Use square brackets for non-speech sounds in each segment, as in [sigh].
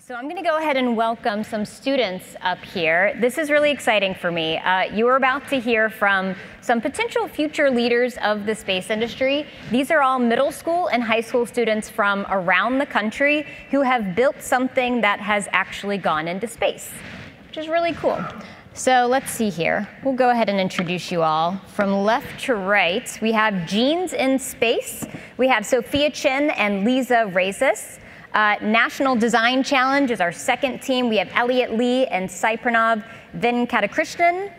So I'm going to go ahead and welcome some students up here. This is really exciting for me. Uh, you are about to hear from some potential future leaders of the space industry. These are all middle school and high school students from around the country who have built something that has actually gone into space, which is really cool. So let's see here. We'll go ahead and introduce you all. From left to right, we have Genes in Space. We have Sophia Chin and Lisa Razis. Uh, National Design Challenge is our second team. We have Elliot Lee and Sai Pranav Venkatakrishnan.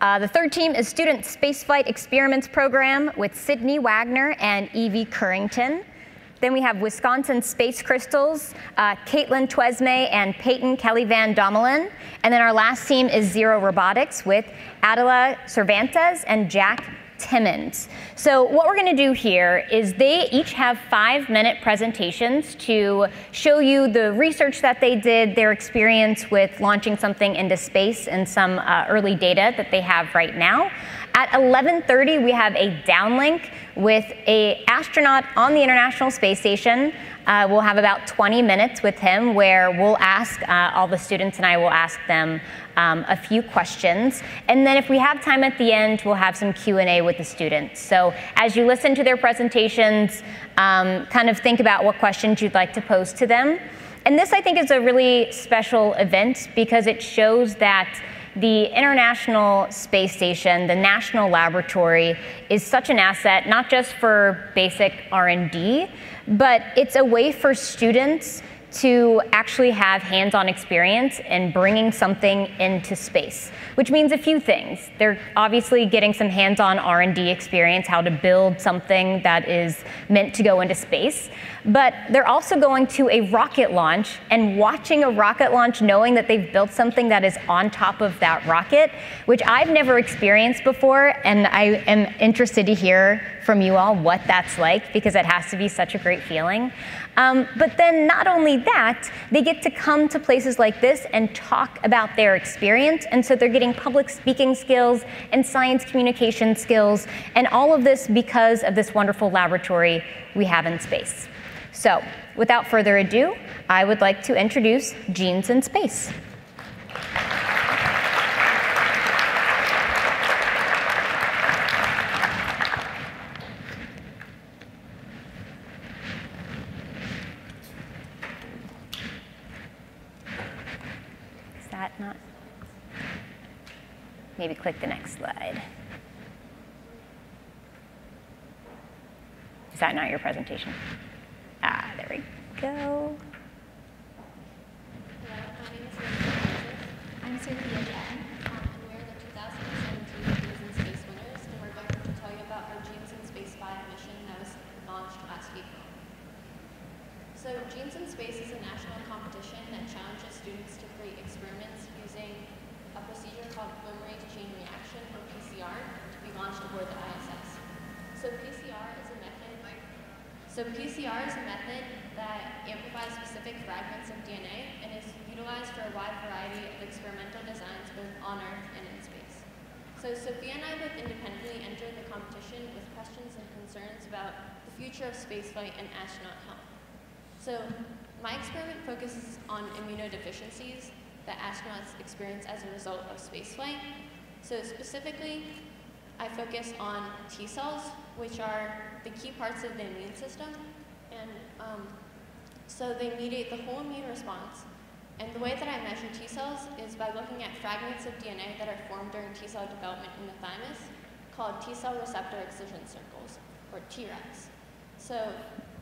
Uh, the third team is Student Spaceflight Experiments Program with Sydney Wagner and Evie Currington. Then we have Wisconsin Space Crystals, uh, Caitlin Twesme and Peyton Kelly Van Domelin. And then our last team is Zero Robotics with Adela Cervantes and Jack Timmons. So what we're going to do here is they each have five minute presentations to show you the research that they did, their experience with launching something into space and some uh, early data that they have right now. At 11.30, we have a downlink with a astronaut on the International Space Station. Uh, we'll have about 20 minutes with him where we'll ask, uh, all the students and I will ask them um, a few questions. And then if we have time at the end, we'll have some Q&A with the students. So as you listen to their presentations, um, kind of think about what questions you'd like to pose to them. And this, I think, is a really special event because it shows that the International Space Station, the National Laboratory, is such an asset, not just for basic R&D, but it's a way for students to actually have hands-on experience in bringing something into space, which means a few things. They're obviously getting some hands-on R&D experience, how to build something that is meant to go into space, but they're also going to a rocket launch and watching a rocket launch knowing that they've built something that is on top of that rocket, which I've never experienced before, and I am interested to hear from you all what that's like because it has to be such a great feeling. Um, but then not only that, they get to come to places like this and talk about their experience. And so they're getting public speaking skills and science communication skills, and all of this because of this wonderful laboratory we have in space. So without further ado, I would like to introduce Genes in Space. not? Maybe click the next slide. Is that not your presentation? Ah, there we go. I'm we're the 2017 Genes in Space winners, and we're going to tell you about our in Space 5 mission that was launched last April. So Genes in Space is a national competition that challenges students to create experiments using a procedure called polymerase chain reaction, or PCR, to be launched aboard the ISS. So PCR is a method so PCR is a method that amplifies specific fragments of DNA and is utilized for a wide variety of experimental designs both on Earth and in space. So Sophia and I both independently entered the competition with questions and concerns about the future of spaceflight and astronaut health. So my experiment focuses on immunodeficiencies that astronauts experience as a result of spaceflight. So specifically, I focus on T cells, which are the key parts of the immune system. And um, so they mediate the whole immune response. And the way that I measure T cells is by looking at fragments of DNA that are formed during T cell development in the thymus, called T cell receptor excision circles, or TRECs. So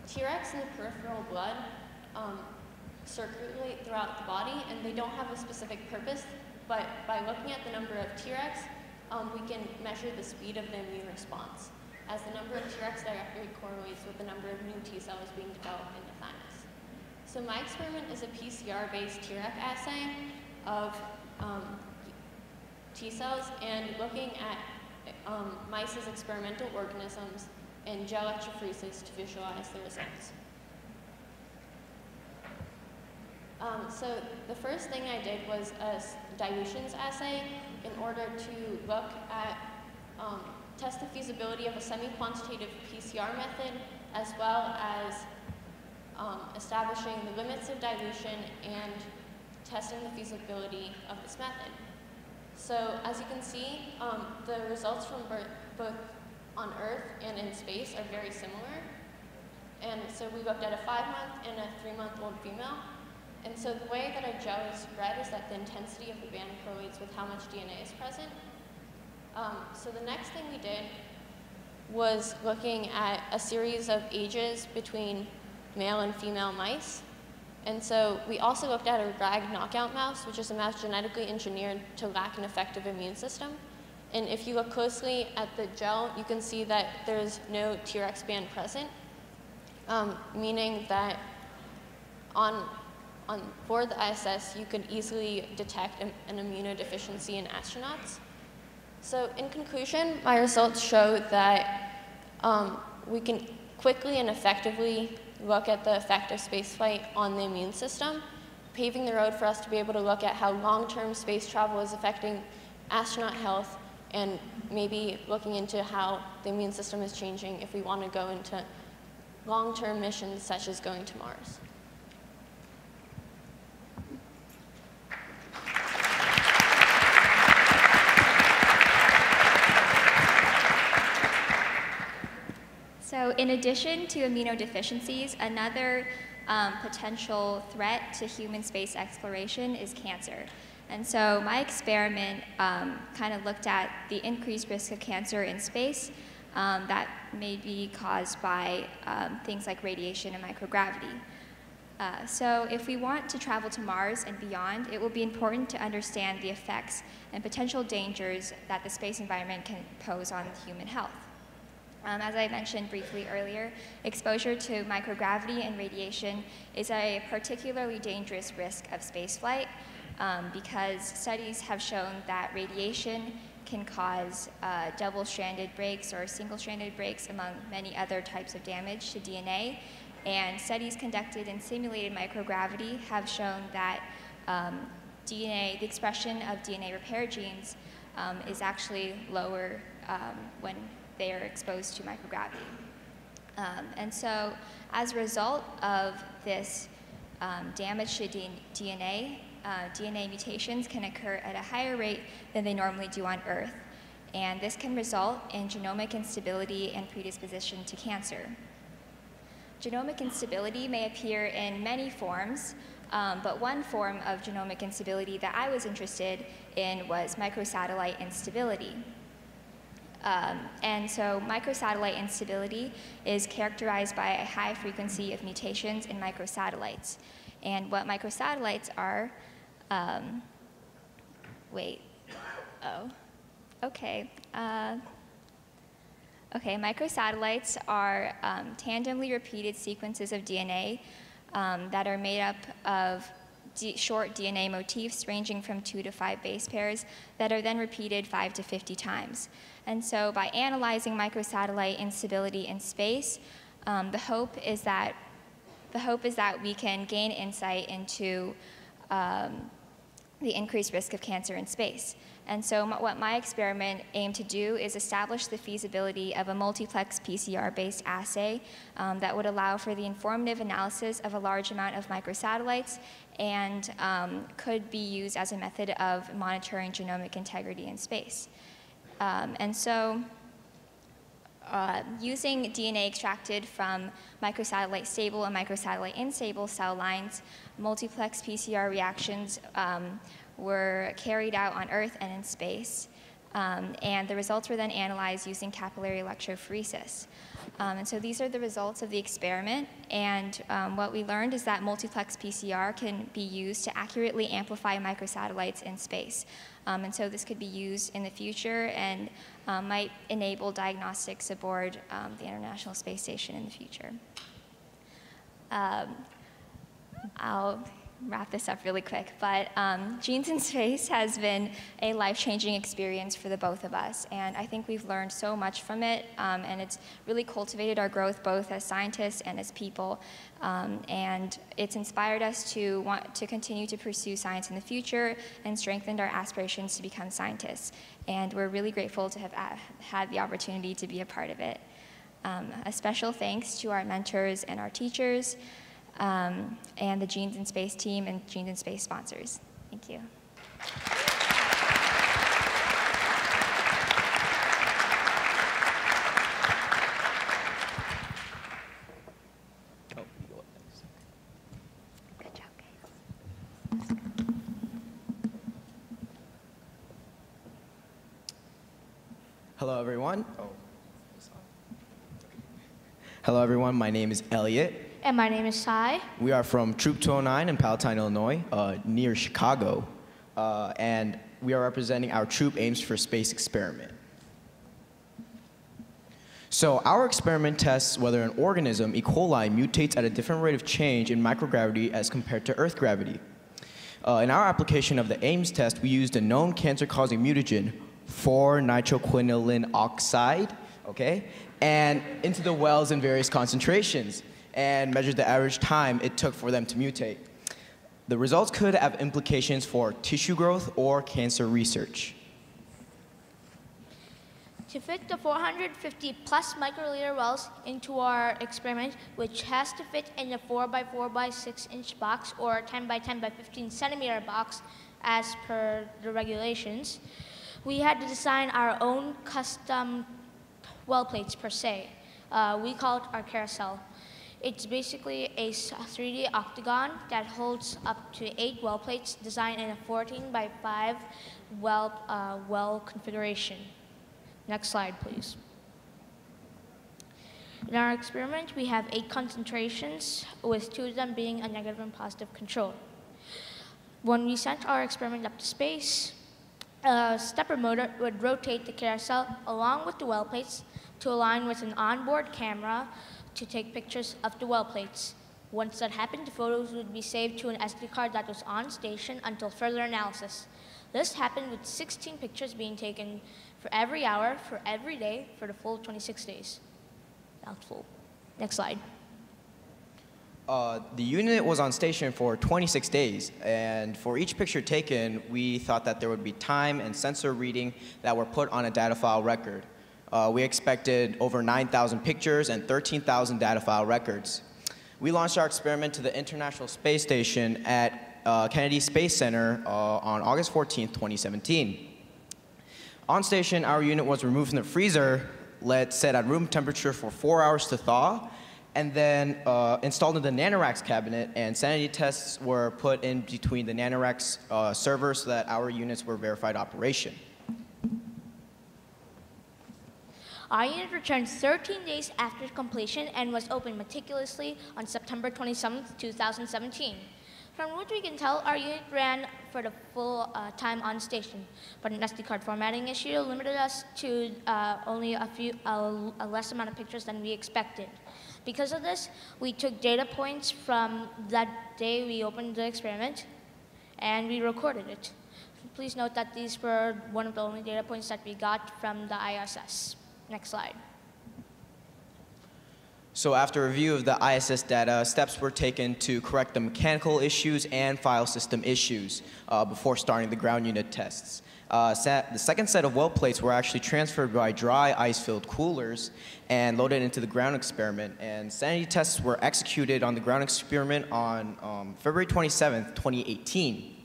TRECs in the peripheral blood um, circulate throughout the body, and they don't have a specific purpose, but by looking at the number of TRECs, um, we can measure the speed of the immune response, as the number of TRECs directly correlates with the number of new T cells being developed in the thymus. So my experiment is a PCR-based TREC assay of um, T cells and looking at um, mice as experimental organisms and gel electrophoresis to visualize the results. Um, so the first thing I did was a dilutions assay in order to look at, um, test the feasibility of a semi-quantitative PCR method as well as um, establishing the limits of dilution and testing the feasibility of this method. So as you can see, um, the results from both on Earth and in space are very similar. And so we looked at a five-month and a three-month-old female. And so the way that our gel is read is that the intensity of the band correlates with how much DNA is present. Um, so the next thing we did was looking at a series of ages between male and female mice. And so we also looked at a RAG knockout mouse, which is a mouse genetically engineered to lack an effective immune system. And if you look closely at the gel, you can see that there's no TRECs band present, um, meaning that on, on board the ISS, you can easily detect an, an immunodeficiency in astronauts. So in conclusion, my results show that um, we can quickly and effectively look at the effect of spaceflight on the immune system, paving the road for us to be able to look at how long-term space travel is affecting astronaut health and maybe looking into how the immune system is changing if we want to go into long-term missions such as going to Mars. So in addition to immunodeficiencies, another um, potential threat to human space exploration is cancer. And so my experiment um, kind of looked at the increased risk of cancer in space um, that may be caused by um, things like radiation and microgravity. Uh, so if we want to travel to Mars and beyond, it will be important to understand the effects and potential dangers that the space environment can pose on human health. Um, as I mentioned briefly earlier, exposure to microgravity and radiation is a particularly dangerous risk of spaceflight um, because studies have shown that radiation can cause uh, double-stranded breaks or single-stranded breaks among many other types of damage to DNA. And studies conducted in simulated microgravity have shown that um, DNA, the expression of DNA repair genes um, is actually lower um, when they are exposed to microgravity. Um, and so as a result of this um, damage to DNA, uh, DNA mutations can occur at a higher rate than they normally do on Earth. And this can result in genomic instability and predisposition to cancer. Genomic instability may appear in many forms, um, but one form of genomic instability that I was interested in was microsatellite instability. Um, and so microsatellite instability is characterized by a high frequency of mutations in microsatellites. And what microsatellites are, um, wait, oh, okay. Uh, okay, microsatellites are um, tandemly repeated sequences of DNA um, that are made up of D short DNA motifs ranging from two to five base pairs that are then repeated five to 50 times. And so by analyzing microsatellite instability in space, um, the hope is that the hope is that we can gain insight into um, the increased risk of cancer in space. And so what my experiment aimed to do is establish the feasibility of a multiplex PCR-based assay um, that would allow for the informative analysis of a large amount of microsatellites and um, could be used as a method of monitoring genomic integrity in space. Um, and so uh, using DNA extracted from microsatellite stable and microsatellite unstable cell lines, multiplex PCR reactions um, were carried out on Earth and in space. Um, and the results were then analyzed using capillary electrophoresis. Um, and so these are the results of the experiment. And um, what we learned is that multiplex PCR can be used to accurately amplify microsatellites in space. Um, and so this could be used in the future and um, might enable diagnostics aboard um, the International Space Station in the future. I'll wrap this up really quick, but um, Genes in Space has been a life-changing experience for the both of us, and I think we've learned so much from it, um, and it's really cultivated our growth both as scientists and as people, um, and it's inspired us to want to continue to pursue science in the future and strengthened our aspirations to become scientists, and we're really grateful to have uh, had the opportunity to be a part of it. Um, a special thanks to our mentors and our teachers, um, and the Genes in Space team and Genes in Space sponsors. Thank you. Good job. Hello, everyone. Hello, everyone. My name is Elliot. And my name is Sai. We are from Troop 209 in Palatine, Illinois, uh, near Chicago. Uh, and we are representing our Troop Aims for Space experiment. So our experiment tests whether an organism, E. coli, mutates at a different rate of change in microgravity as compared to Earth gravity. Uh, in our application of the Ames test, we used a known cancer-causing mutagen, 4-nitroquinoline oxide, okay, and into the wells in various concentrations, and measured the average time it took for them to mutate. The results could have implications for tissue growth or cancer research. To fit the 450 plus microliter wells into our experiment, which has to fit in a 4 by 4 by 6 inch box or 10 by 10 by 15 centimeter box as per the regulations, we had to design our own custom well plates per se. Uh, we call it our carousel. It's basically a 3D octagon that holds up to eight well plates designed in a 14 by 5 well, uh, well configuration. Next slide, please. In our experiment, we have eight concentrations, with two of them being a negative and positive control. When we sent our experiment up to space, a stepper motor would rotate the carousel along with the well plates to align with an onboard camera to take pictures of the well plates. Once that happened, the photos would be saved to an SD card that was on station until further analysis. This happened with 16 pictures being taken for every hour, for every day, for the full 26 days. Mouthful. Next slide. Uh, the unit was on station for 26 days, and for each picture taken, we thought that there would be time and sensor reading that were put on a data file record. Uh, we expected over 9,000 pictures and 13,000 data file records. We launched our experiment to the International Space Station at uh, Kennedy Space Center uh, on August 14, 2017. On station, our unit was removed from the freezer, let set at room temperature for four hours to thaw, and then uh, installed in the NanoRacks cabinet, and sanity tests were put in between the NanoRacks uh, servers so that our units were verified operation. Our unit returned 13 days after completion and was opened meticulously on September 27, 2017. From what we can tell, our unit ran for the full uh, time on station, but an SD card formatting issue limited us to uh, only a few, uh, a less amount of pictures than we expected. Because of this, we took data points from that day we opened the experiment, and we recorded it. Please note that these were one of the only data points that we got from the ISS. Next slide. So after review of the ISS data, steps were taken to correct the mechanical issues and file system issues uh, before starting the ground unit tests. Uh, the second set of well plates were actually transferred by dry ice-filled coolers and loaded into the ground experiment. And sanity tests were executed on the ground experiment on um, February 27, 2018.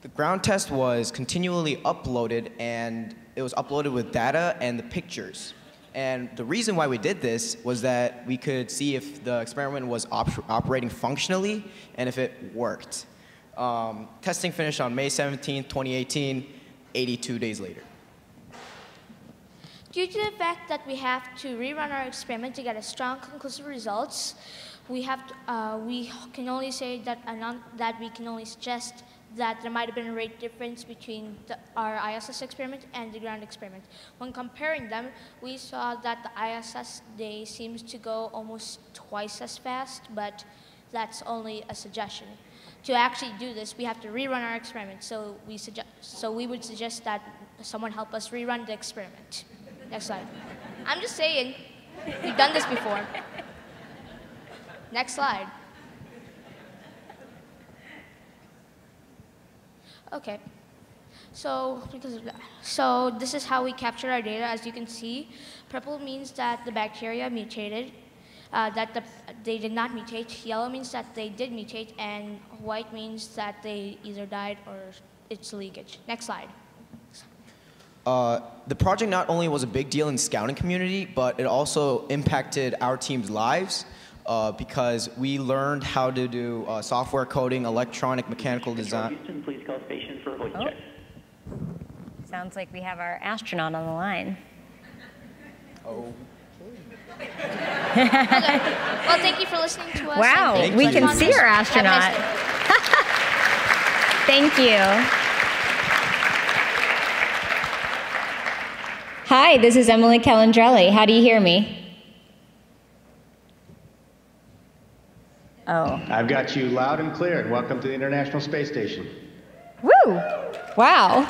The ground test was continually uploaded and it was uploaded with data and the pictures. And the reason why we did this was that we could see if the experiment was op operating functionally and if it worked. Um, testing finished on May 17, 2018, 82 days later. Due to the fact that we have to rerun our experiment to get a strong conclusive results, we, have to, uh, we can only say that, that we can only suggest that there might have been a rate difference between the, our ISS experiment and the ground experiment. When comparing them, we saw that the ISS day seems to go almost twice as fast, but that's only a suggestion. To actually do this, we have to rerun our experiment. So we, suggest, so we would suggest that someone help us rerun the experiment. Next slide. I'm just saying, we've done this before. Next slide. Okay. So. So this is how we capture our data. As you can see, purple means that the bacteria mutated, uh, that the they did not mutate. Yellow means that they did mutate, and white means that they either died or it's leakage. Next slide. Uh, the project not only was a big deal in scouting community, but it also impacted our team's lives uh, because we learned how to do uh, software coding, electronic, mechanical design. Houston, please call station for a voice Oh. check. Sounds like we have our astronaut on the line. Oh. [laughs] Well, thank you for listening to us. Wow, thank you we for can see our Have a nice astronaut. Thank you. Hi, this is Emily Calandrelli. How do you hear me? Oh, I've got you loud and clear, and welcome to the International Space Station. woo! Wow.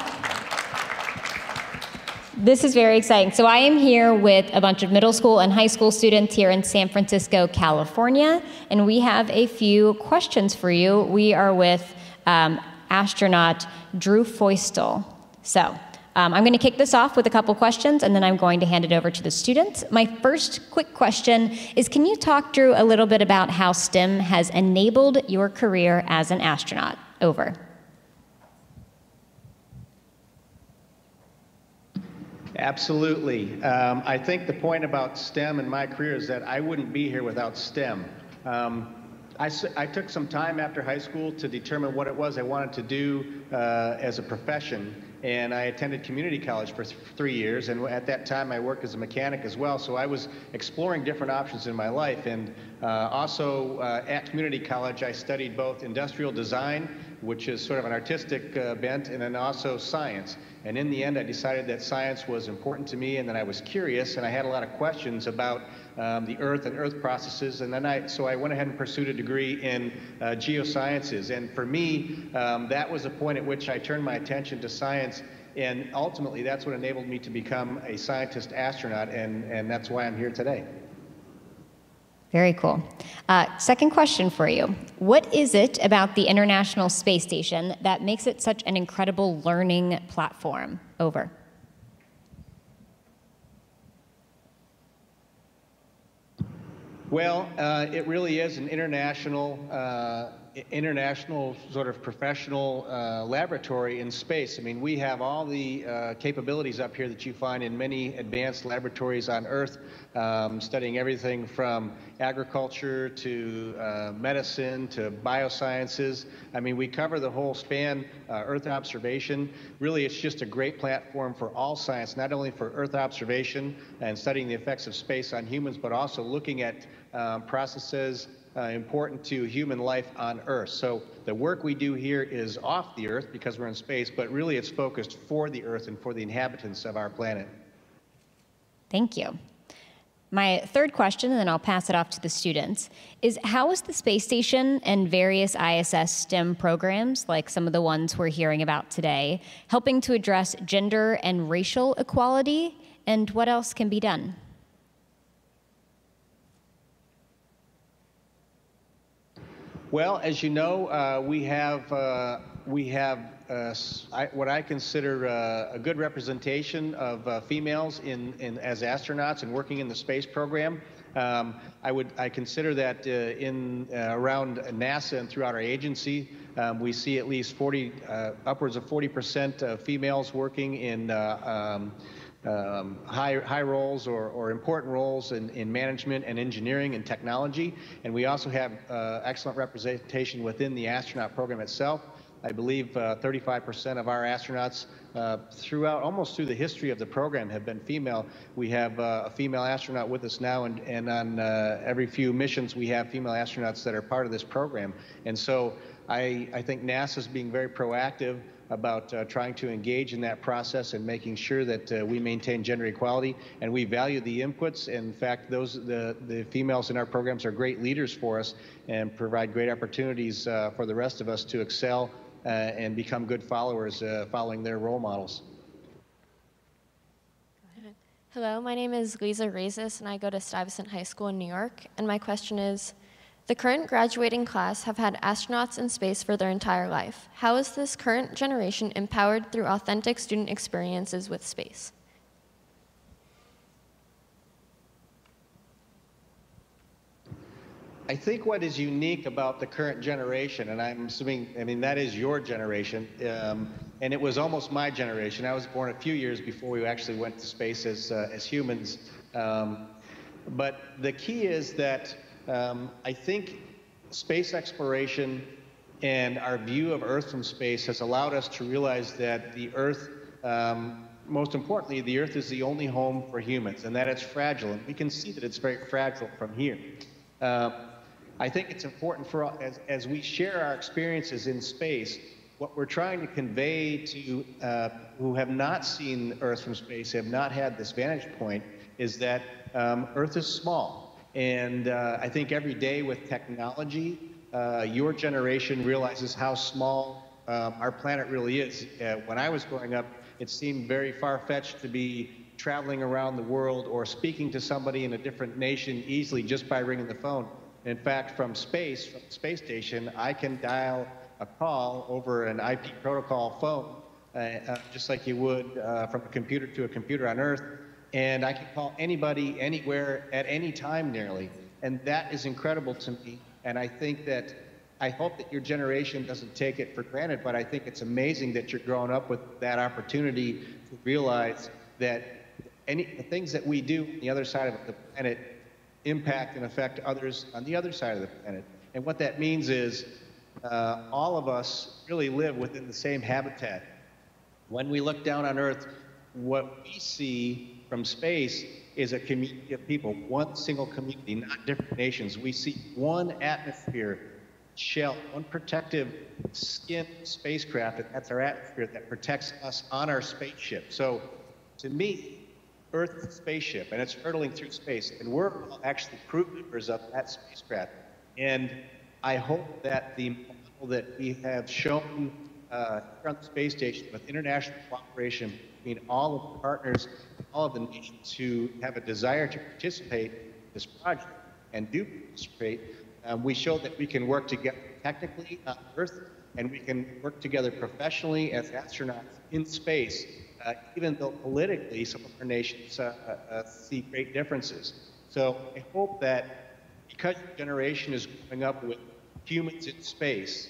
This is very exciting. So, I am here with a bunch of middle school and high school students here in San Francisco, California, and we have a few questions for you. We are with um, astronaut Drew Feustel. So, um, I'm going to kick this off with a couple questions, and then I'm going to hand it over to the students. My first quick question is Can you talk, Drew, a little bit about how STEM has enabled your career as an astronaut? Over. Absolutely. Um, I think the point about STEM in my career is that I wouldn't be here without STEM. Um, I, I took some time after high school to determine what it was I wanted to do uh, as a profession, and I attended community college for th- three years. And at that time, I worked as a mechanic as well, so I was exploring different options in my life. And uh, also uh, at community college, I studied both industrial design, which is sort of an artistic uh, bent, and then also science. And in the end, I decided that science was important to me, and that I was curious, and I had a lot of questions about um, the Earth and Earth processes. And then I, so I went ahead and pursued a degree in uh, geosciences. And for me, um, that was the point at which I turned my attention to science. And ultimately, that's what enabled me to become a scientist astronaut, and, and that's why I'm here today. Very cool. Uh, second question for you. What is it about the International Space Station that makes it such an incredible learning platform? Over. Well, uh, it really is an international, uh, international sort of professional uh, laboratory in space. I mean, we have all the uh, capabilities up here that you find in many advanced laboratories on Earth, um, studying everything from agriculture to uh, medicine to biosciences. I mean, we cover the whole span, uh, Earth observation. Really, it's just a great platform for all science, not only for Earth observation and studying the effects of space on humans, but also looking at processes uh, important to human life on Earth. So the work we do here is off the Earth because we're in space, but really it's focused for the Earth and for the inhabitants of our planet. Thank you. My third question, and then I'll pass it off to the students, is how is the space station and various ISS STEM programs, like some of the ones we're hearing about today, helping to address gender and racial equality? And what else can be done? Well, as you know, uh, we have uh, we have uh, I, what I consider uh, a good representation of uh, females in, in as astronauts and working in the space program. Um, I would I consider that uh, in around NASA and throughout our agency, um, we see at least 40 uh, upwards of 40 percent of females working in. Um, um, high, high roles or, or important roles in, in management and engineering and technology. And we also have uh, excellent representation within the astronaut program itself. I believe uh, 35% of our astronauts uh, throughout, almost through the history of the program, have been female. We have uh, a female astronaut with us now, and, and on uh, every few missions, we have female astronauts that are part of this program. And so I, I think NASA is being very proactive about uh, trying to engage in that process and making sure that uh, we maintain gender equality and we value the inputs. In fact, those the, the females in our programs are great leaders for us and provide great opportunities uh, for the rest of us to excel uh, and become good followers uh, following their role models. Hello, my name is Lisa Rezis, and I go to Stuyvesant High School in New York. And my question is The current graduating class have had astronauts in space for their entire life. How is this current generation empowered through authentic student experiences with space? I think what is unique about the current generation, and I'm assuming, I mean, that is your generation, um, and it was almost my generation. I was born a few years before we actually went to space as, uh, as humans. Um, but the key is that um, I think space exploration and our view of Earth from space has allowed us to realize that the Earth, um, most importantly, the Earth is the only home for humans, and that it's fragile. And we can see that it's very fragile from here. Uh, I think it's important for as, as we share our experiences in space, what we're trying to convey to uh, who have not seen Earth from space, have not had this vantage point, is that um, Earth is small. And uh, I think every day with technology, uh, your generation realizes how small um, our planet really is. Uh, when I was growing up, it seemed very far fetched to be traveling around the world or speaking to somebody in a different nation easily just by ringing the phone. In fact, from space, from the space station, I can dial a call over an IP protocol phone, uh, uh, just like you would uh, from a computer to a computer on Earth. And I can call anybody, anywhere, at any time nearly. And that is incredible to me. And I think that, I hope that your generation doesn't take it for granted, but I think it's amazing that you're growing up with that opportunity to realize that any, the things that we do on the other side of the planet impact and affect others on the other side of the planet. And what that means is uh, all of us really live within the same habitat. When we look down on Earth, what we see from space is a community of people, one single community, not different nations. We see one atmosphere, shell, one protective skin spacecraft, and that's our atmosphere that protects us on our spaceship. So to me, Earth spaceship, and it's hurtling through space, and we're actually crew members of that spacecraft. And I hope that the model that we have shown uh, here on the space station with international cooperation between all of the partners, all of the nations who have a desire to participate in this project and do participate, um, we show that we can work together technically on Earth and we can work together professionally as astronauts in space uh, even though politically some of our nations uh, uh, uh, see great differences. So I hope that because your generation is growing up with humans in space,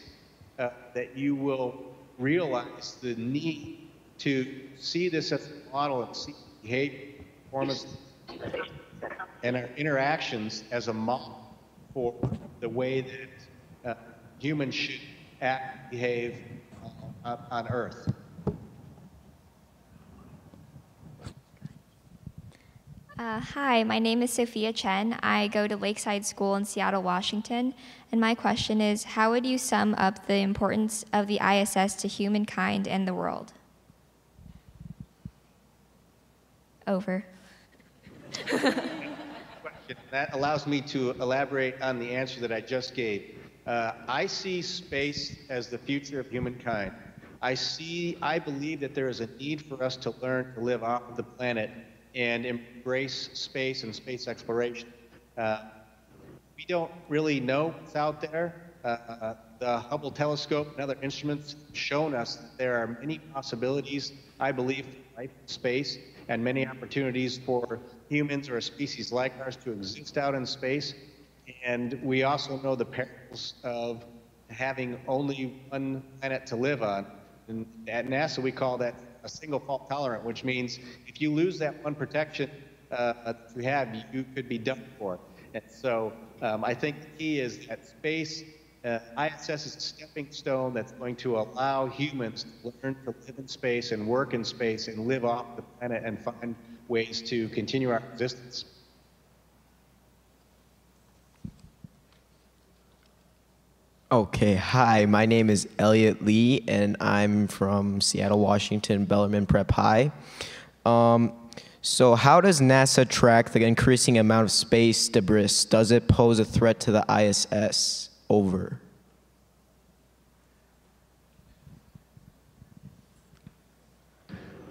uh, that you will realize the need to see this as a model and see behavior, performance, and our interactions as a model for the way that uh, humans should act, behave on Earth. Uh, hi, my name is Sophia Chen. I go to Lakeside School in Seattle, Washington. And my question is How would you sum up the importance of the ISS to humankind and the world? Over. that allows me to elaborate on the answer that I just gave. Uh, I see space as the future of humankind. I see, I believe that there is a need for us to learn to live off of the planet and embrace space and space exploration. Uh, we don't really know what's out there. Uh, the Hubble telescope and other instruments have shown us that there are many possibilities, I believe, for life in space and many opportunities for humans or a species like ours to exist out in space. And we also know the perils of having only one planet to live on. And at NASA, we call that a single fault tolerant, which means if you lose that one protection uh, that you have, you could be done for. And so um, I think the key is that space, uh, ISS is a stepping stone that's going to allow humans to learn to live in space and work in space and live off the planet and find ways to continue our existence. Okay, hi, my name is Elliot Lee, and I'm from Seattle, Washington, Bellarmine Prep High. Um, so, how does NASA track the increasing amount of space debris? Does it pose a threat to the ISS? Over.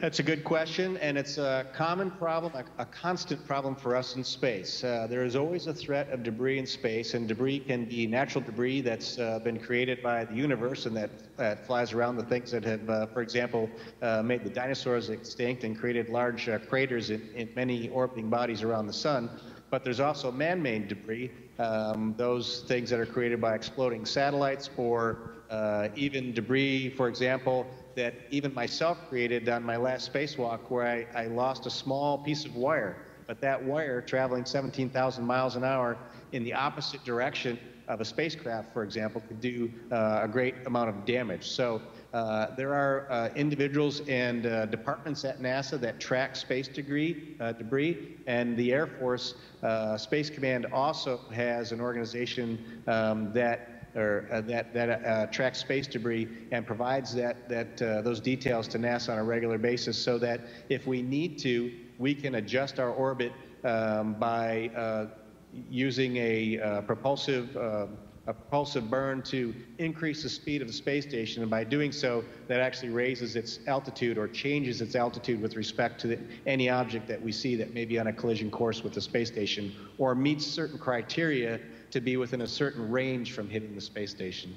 That's a good question, and it's a common problem, a, a constant problem for us in space. Uh, there is always a threat of debris in space, and debris can be natural debris that's uh, been created by the universe and that, flies around the things that have, uh, for example, uh, made the dinosaurs extinct and created large uh, craters in, in many orbiting bodies around the sun. But there's also man-made debris um, those things that are created by exploding satellites or uh, even debris, for example, that even myself created on my last spacewalk where I, I lost a small piece of wire. But that wire traveling 17,000 miles an hour in the opposite direction of a spacecraft, for example, could do uh, a great amount of damage. So uh, there are uh, individuals and uh, departments at NASA that track space debris, uh, debris and the Air Force uh, Space Command also has an organization um, that or uh, that that tracks space debris and provides that that those details to NASA on a regular basis, so that if we need to, we can adjust our orbit um, by using a propulsive a propulsive burn to increase the speed of the space station, and by doing so, that actually raises its altitude or changes its altitude with respect to the, any object that we see that may be on a collision course with the space station or meets certain criteria to be within a certain range from hitting the space station.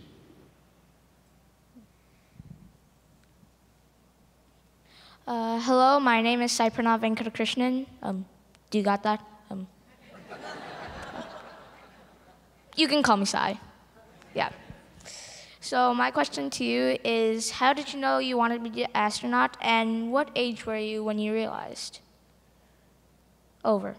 Uh, hello, my name is Sai Pranav Venkatakrishnan. Um, do you got that? Um, you can call me Sai. Yeah. So my question to you is, how did you know you wanted to be an astronaut, and what age were you when you realized? Over.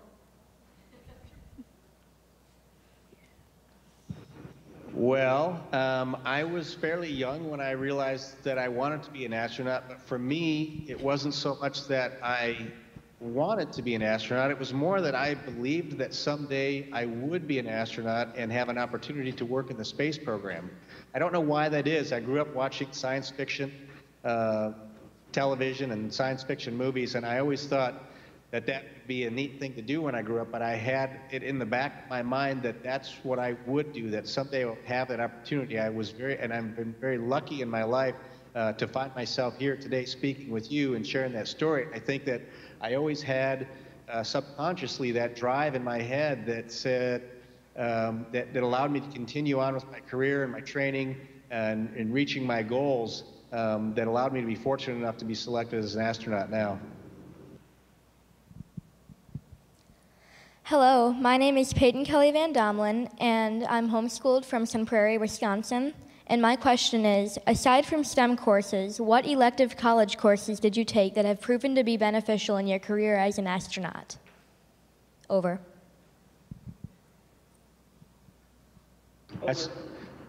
Well, um, I was fairly young when I realized that I wanted to be an astronaut, but for me, it wasn't so much that I wanted to be an astronaut. It was more that I believed that someday I would be an astronaut and have an opportunity to work in the space program. I don't know why that is. I grew up watching science fiction uh, television and science fiction movies, and I always thought that that would be a neat thing to do when I grew up, but I had it in the back of my mind that that's what I would do, that someday I'll have that opportunity. I was very, and I've been very lucky in my life uh, to find myself here today speaking with you and sharing that story. I think that I always had uh, subconsciously that drive in my head that said, um, that, that allowed me to continue on with my career and my training and, and reaching my goals um, that allowed me to be fortunate enough to be selected as an astronaut now. Hello, my name is Peyton Kelly Van Domlin, and I'm homeschooled from Sun Prairie, Wisconsin. And my question is aside from STEM courses, what elective college courses did you take that have proven to be beneficial in your career as an astronaut? Over. That's,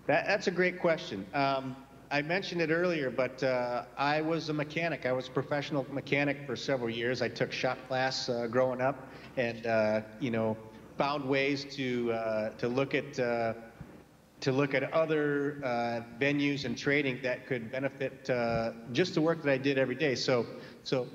that, that's a great question. Um, I mentioned it earlier, but uh, I was a mechanic. I was a professional mechanic for several years. I took shop class uh, growing up, and uh, you know, found ways to uh, to look at uh, to look at other uh, venues and trading that could benefit uh, just the work that I did every day. So, so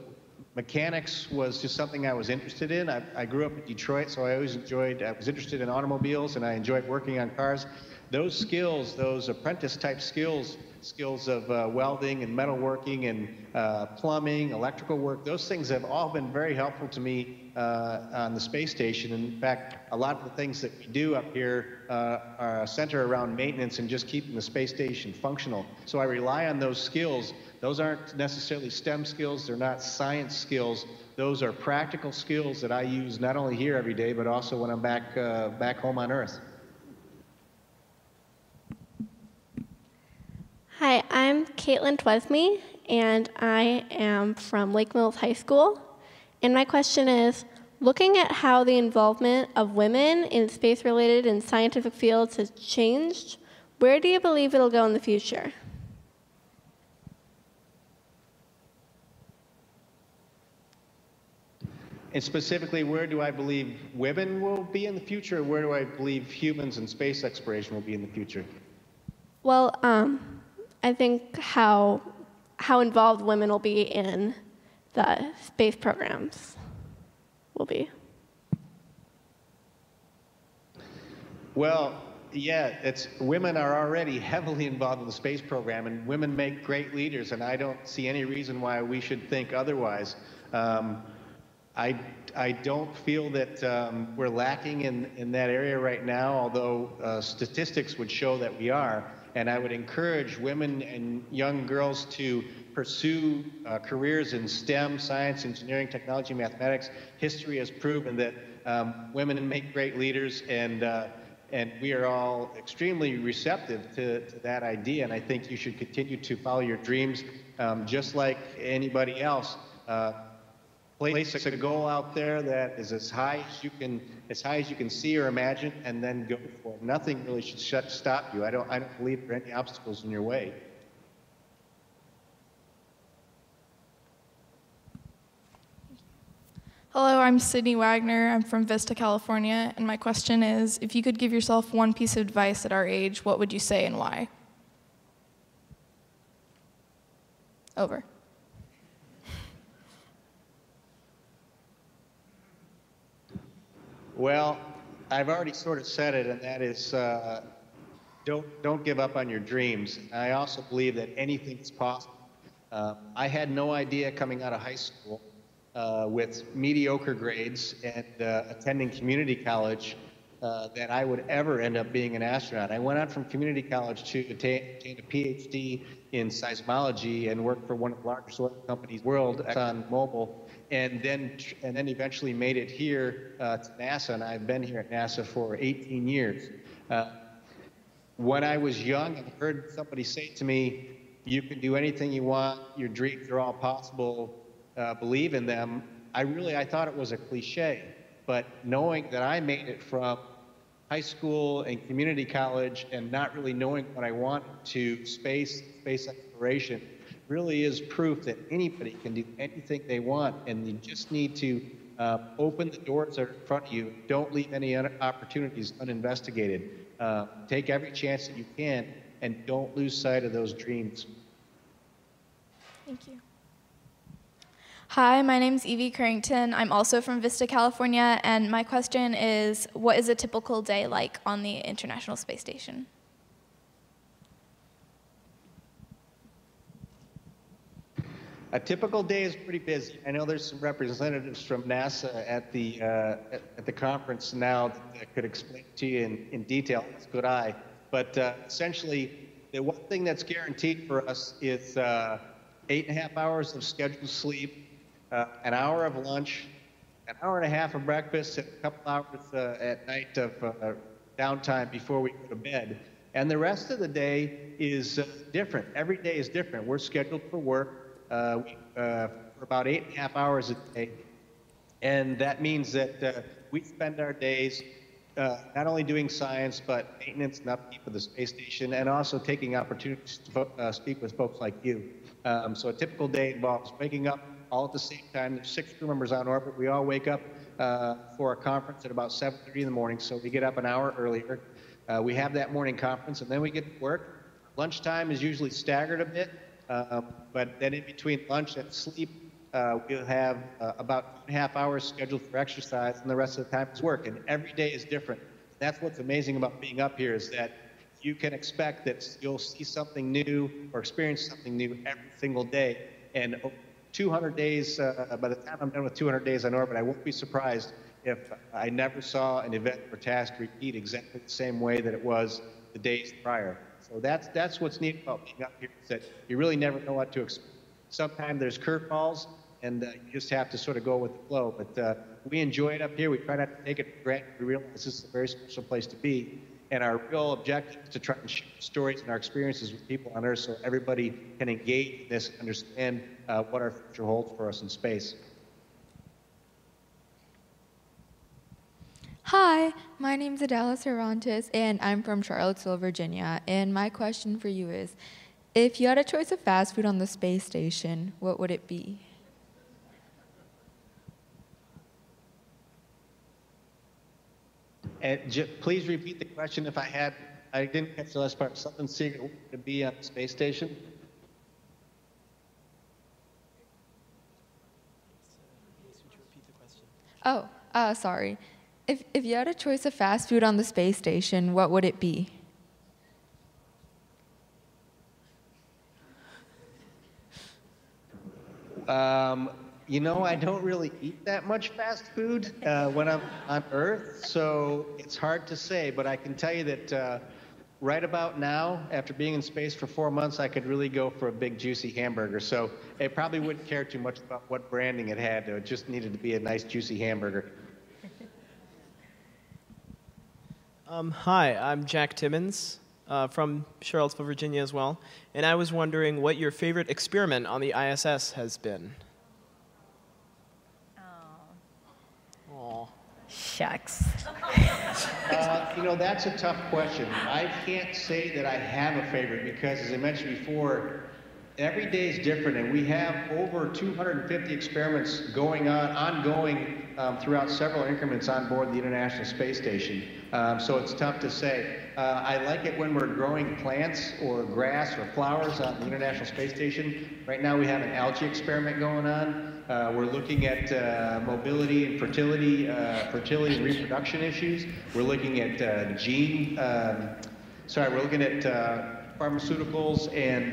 mechanics was just something I was interested in. I, I, grew up in Detroit, so I always enjoyed, I was interested in automobiles and I enjoyed working on cars. Those skills, those apprentice type skills, skills of uh, welding and metalworking and uh, plumbing, electrical work, those things have all been very helpful to me uh, on the space station. In fact, a lot of the things that we do up here uh, are center around maintenance and just keeping the space station functional. So I rely on those skills. Those aren't necessarily STEM skills, they're not science skills. Those are practical skills that I use not only here every day, but also when I'm back, uh, back home on Earth. Hi, I'm Caitlin Twesme, and I am from Lake Mills High School. And my question is looking at how the involvement of women in space related and scientific fields has changed, where do you believe it'll go in the future? And specifically, where do I believe women will be in the future? Where do I believe humans and space exploration will be in the future? Well, um, I think how how involved women will be in the space programs will be. Well, yeah, it's women are already heavily involved in the space program, and women make great leaders, and I don't see any reason why we should think otherwise. Um, I, I don't feel that um, we're lacking in, in that area right now, although uh, statistics would show that we are. And I would encourage women and young girls to pursue uh, careers in STEM, science, engineering, technology, mathematics. History has proven that um, women [laughs] make great leaders, and uh, and we are all extremely receptive to, to that idea. And I think you should continue to follow your dreams um, just like anybody else. Uh, place a goal out there that is as high as you can, as high as you can see or imagine, and then go for it. Nothing really should shut, stop you. I don't, I don't believe there are any obstacles in your way. Hello, I'm Sydney Wagner. I'm from Vista, California, and my question is if you could give yourself one piece of advice at our age, what would you say and why? Over. Well, I've already sort of said it, and that is uh, don't, don't give up on your dreams. I also believe that anything is possible. Uh, I had no idea coming out of high school uh, with mediocre grades and uh, attending community college uh, that I would ever end up being an astronaut. I went on from community college to attain, attain a PhD in seismology and worked for one of the largest oil companies in the world, ExxonMobil, and then and then eventually made it here uh, to NASA. And I've been here at NASA for 18 years. Uh, when I was young and heard somebody say to me, "You can do anything you want. Your dreams are all possible uh, believe in them, I really I thought it was a cliche, but knowing that I made it from high school and community college and not really knowing what I wanted to space space exploration really is proof that anybody can do anything they want, and you just need to uh, open the doors that are in front of you. Don't leave any opportunities uninvestigated. Uh, take every chance that you can, and don't lose sight of those dreams. Thank you. Hi, my name is Evie Carrington. I'm also from Vista, California, and my question is what is a typical day like on the International Space Station? A typical day is pretty busy. I know there's some representatives from NASA at the uh, at, the conference now that could explain to you in, in detail. As could I. But uh, essentially, the one thing that's guaranteed for us is uh, eight and a half hours of scheduled sleep, uh, an hour of lunch, an hour and a half of breakfast, a couple hours uh, at night of uh, downtime before we go to bed. And the rest of the day is uh, different. Every day is different. We're scheduled for work uh, we, uh, for about eight and a half hours a day. And that means that we spend our days uh, not only doing science, but maintenance and upkeep of the space station, and also taking opportunities to uh, speak with folks like you. Um, so a typical day involves waking up all at the same time. There's six crew members on orbit. We all wake up uh, for a conference at about 7.30 in the morning, so we get up an hour earlier. Uh, we have that morning conference, and then we get to work. Lunchtime is usually staggered a bit, um, but then in between lunch and sleep, uh, we'll have uh, about two and a half hours scheduled for exercise, and the rest of the time is work. And every day is different. That's what's amazing about being up here is that you can expect that you'll see something new or experience something new every single day. And 200 days, uh, by the time I'm done with 200 days on orbit, I won't be surprised if I never saw an event or task repeat exactly the same way that it was the days prior. So that's, that's what's neat about being up here, is that you really never know what to expect. Sometimes there's curveballs, and uh, you just have to sort of go with the flow. But uh, we enjoy it up here. We try not to take it for granted. We realize this is a very special place to be. And our real objective is to try and share stories and our experiences with people on Earth so everybody can engage in this and understand uh, what our future holds for us in space. Hi, my name is Adela Cervantes, and I'm from Charlottesville, Virginia. And my question for you is if you had a choice of fast food on the space station, what would it be? And j- please repeat the question if I had, I didn't catch the last part. Something secret to be on the space station? Oh, uh, sorry. If, if you had a choice of fast food on the space station, what would it be? Um, you know, I don't really eat that much fast food uh, when I'm on Earth, so it's hard to say. But I can tell you that uh, right about now, after being in space for four months, I could really go for a big, juicy hamburger. So it probably wouldn't care too much about what branding it had. It just needed to be a nice, juicy hamburger. Um, hi, I'm Jack Timmons uh, from Charlottesville, Virginia as well, and I was wondering what your favorite experiment on the ISS has been. Oh. Shucks. Uh, you know, that's a tough question. I can't say that I have a favorite because, as I mentioned before, every day is different, and we have over 250 experiments going on, ongoing um, throughout several increments on board the International Space Station. Um, so it's tough to say. Uh, I like it when we're growing plants or grass or flowers on the International Space Station. Right now we have an algae experiment going on. Uh, we're looking at uh, mobility and fertility, uh, fertility and reproduction issues. We're looking at uh, gene, um, sorry, we're looking at uh, pharmaceuticals and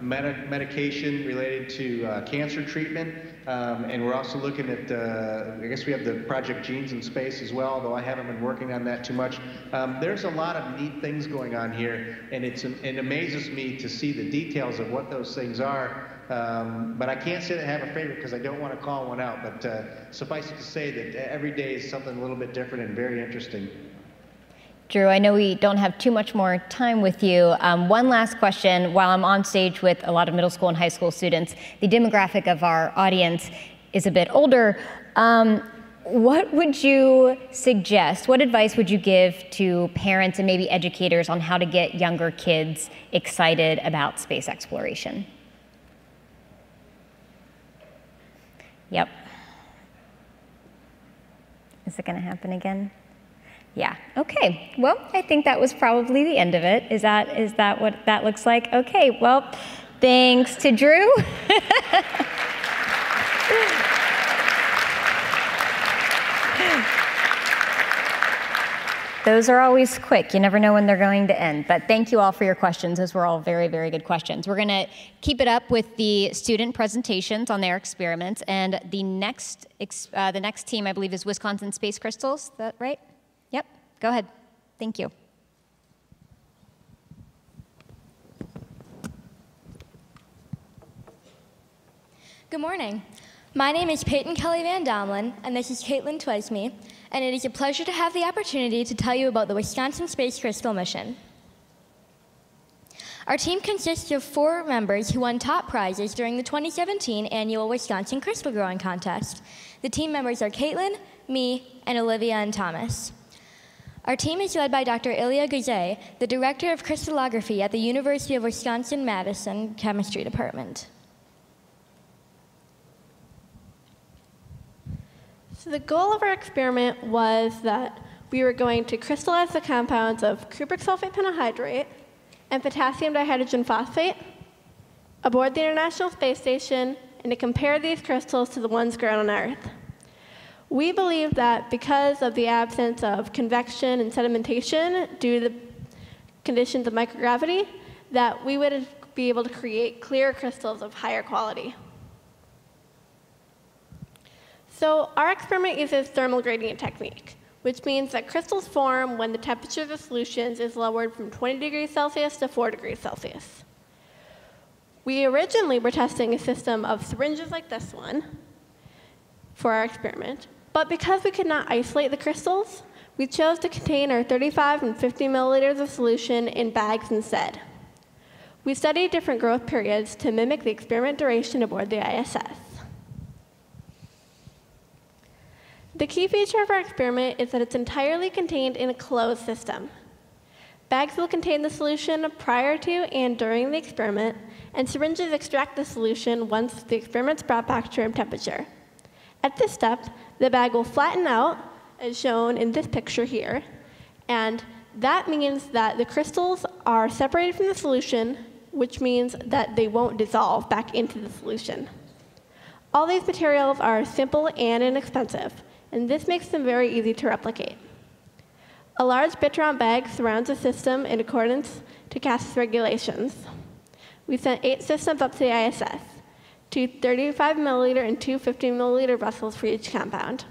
med medication related to cancer treatment. Um, and we're also looking at, uh, I guess we have the Project Genes in Space as well, though I haven't been working on that too much. Um, there's a lot of neat things going on here, and it's, it amazes me to see the details of what those things are. Um, but I can't say that I have a favorite because I don't want to call one out. But uh, suffice it to say that every day is something a little bit different and very interesting. Drew, I know we don't have too much more time with you. Um, one last question while I'm on stage with a lot of middle school and high school students. The demographic of our audience is a bit older. Um, what would you suggest? What advice would you give to parents and maybe educators on how to get younger kids excited about space exploration? Yep. Is it going to happen again? Yeah, okay. Well, I think that was probably the end of it. Is that, is that what that looks like? Okay, well, thanks to Drew. [laughs] Those are always quick. You never know when they're going to end. But thank you all for your questions. Those were all very, very good questions. We're going to keep it up with the student presentations on their experiments. And the next, uh, the next team, I believe, is Wisconsin Space Crystals. Is that right? Yep, go ahead. Thank you. Good morning. My name is Peyton Kelly Van Domlin, and this is Caitlin Twesme, and it is a pleasure to have the opportunity to tell you about the Wisconsin Space Crystal mission. Our team consists of four members who won top prizes during the 2017 annual Wisconsin Crystal Growing Contest. The team members are Caitlin, me, and Olivia and Thomas. Our team is led by Dr. Ilya Guzei, the Director of Crystallography at the University of Wisconsin-Madison Chemistry Department. So the goal of our experiment was that we were going to crystallize the compounds of cupric sulfate pentahydrate and potassium dihydrogen phosphate aboard the International Space Station and to compare these crystals to the ones grown on Earth. We believe that because of the absence of convection and sedimentation due to the conditions of microgravity, that we would be able to create clear crystals of higher quality. So our experiment uses thermal gradient technique, which means that crystals form when the temperature of the solutions is lowered from 20 degrees Celsius to 4 degrees Celsius. We originally were testing a system of syringes like this one for our experiment, but because we could not isolate the crystals, we chose to contain our 35 and 50 milliliters of solution in bags instead. We studied different growth periods to mimic the experiment duration aboard the ISS. The key feature of our experiment is that it's entirely contained in a closed system. Bags will contain the solution prior to and during the experiment, and syringes extract the solution once the experiment's brought back to room temperature. At this step, the bag will flatten out, as shown in this picture here, and that means that the crystals are separated from the solution, which means that they won't dissolve back into the solution. All these materials are simple and inexpensive, and this makes them very easy to replicate. A large Bitron bag surrounds the system in accordance to CASIS regulations. We sent eight systems up to the ISS two 35 milliliter and two 50 milliliter vessels for each compound.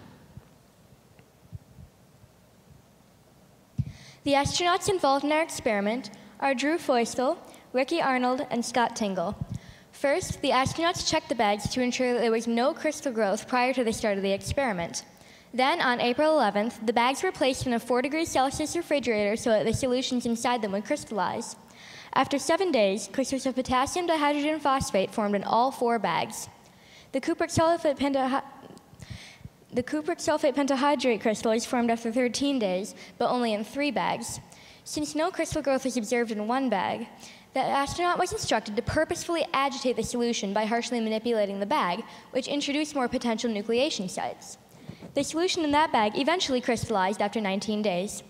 The astronauts involved in our experiment are Drew Feustel, Ricky Arnold, and Scott Tingle. First, the astronauts checked the bags to ensure that there was no crystal growth prior to the start of the experiment. Then, on April 11th, the bags were placed in a 4 degrees Celsius refrigerator so that the solutions inside them would crystallize. After seven days, crystals of potassium dihydrogen phosphate formed in all four bags. The cupric sulfate, the cupric sulfate pentahydrate crystals formed after 13 days, but only in three bags. Since no crystal growth was observed in one bag, the astronaut was instructed to purposefully agitate the solution by harshly manipulating the bag, which introduced more potential nucleation sites. The solution in that bag eventually crystallized after 19 days.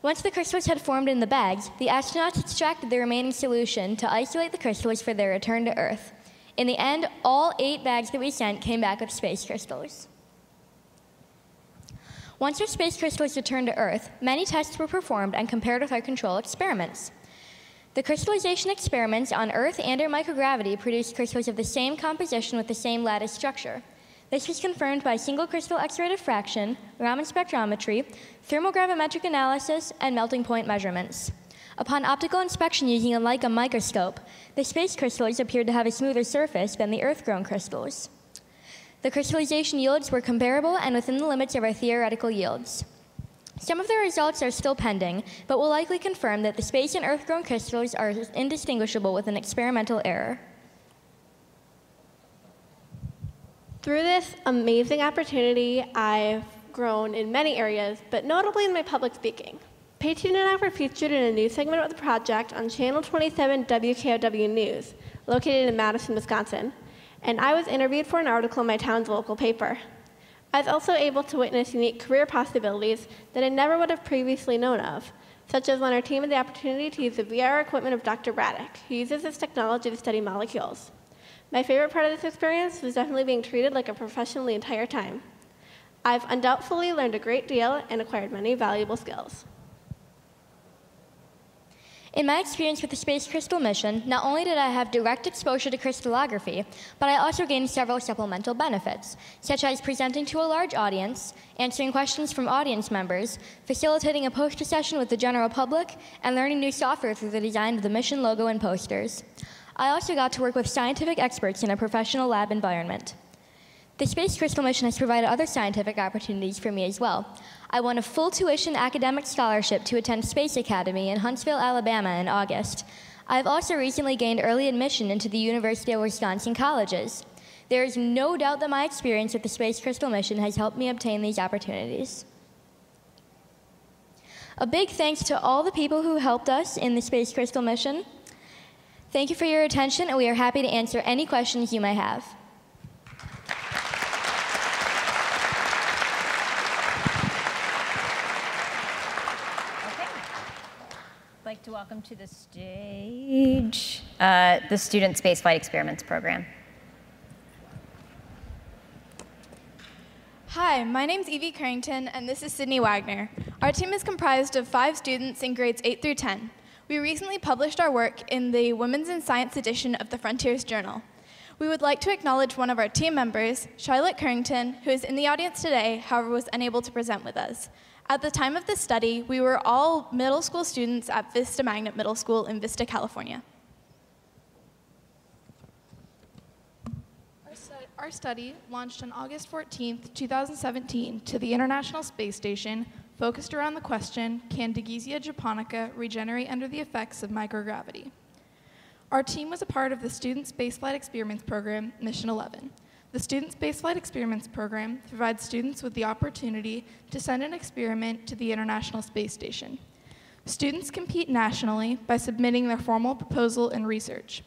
Once the crystals had formed in the bags, the astronauts extracted the remaining solution to isolate the crystals for their return to Earth. In the end, all eight bags that we sent came back with space crystals. Once our space crystals returned to Earth, many tests were performed and compared with our control experiments. The crystallization experiments on Earth and in microgravity produced crystals of the same composition with the same lattice structure. This was confirmed by single crystal X-ray diffraction, Raman spectrometry, thermogravimetric analysis, and melting point measurements. Upon optical inspection using a Leica microscope, the space crystals appeared to have a smoother surface than the Earth-grown crystals. The crystallization yields were comparable and within the limits of our theoretical yields. Some of the results are still pending, but will likely confirm that the space and Earth-grown crystals are indistinguishable with an experimental error. Through this amazing opportunity, I've grown in many areas, but notably in my public speaking. Peyton and I were featured in a news segment of the project on Channel 27 WKOW News, located in Madison, Wisconsin, and I was interviewed for an article in my town's local paper. I was also able to witness unique career possibilities that I never would have previously known of, such as when our team had the opportunity to use the VR equipment of Dr. Braddock, who uses this technology to study molecules. My favorite part of this experience was definitely being treated like a professional the entire time. I've undoubtedly learned a great deal and acquired many valuable skills. In my experience with the Space Crystal mission, not only did I have direct exposure to crystallography, but I also gained several supplemental benefits, such as presenting to a large audience, answering questions from audience members, facilitating a poster session with the general public, and learning new software through the design of the mission logo and posters. I also got to work with scientific experts in a professional lab environment. The Space Crystal mission has provided other scientific opportunities for me as well. I won a full tuition academic scholarship to attend Space Academy in Huntsville, Alabama in August. I've also recently gained early admission into the University of Wisconsin colleges. There is no doubt that my experience with the Space Crystal mission has helped me obtain these opportunities. A big thanks to all the people who helped us in the Space Crystal mission. Thank you for your attention, and we are happy to answer any questions you may have. I'd like to welcome to the stage uh, the Student Spaceflight Experiments Program. Hi, my name is Evie Carrington, and this is Sydney Wagner. Our team is comprised of five students in grades 8 through 10. We recently published our work in the Women's in Science edition of the Frontiers Journal. We would like to acknowledge one of our team members, Charlotte Carrington, who is in the audience today, however was unable to present with us. At the time of this study, we were all middle school students at Vista Magnet Middle School in Vista, California. Our study, launched on August 14, 2017, to the International Space Station, focused around the question Can Dugesia japonica regenerate under the effects of microgravity? Our team was a part of the Student Spaceflight Experiments Program, Mission 11. The Student Spaceflight Experiments Program provides students with the opportunity to send an experiment to the International Space Station. Students compete nationally by submitting their formal proposal and research.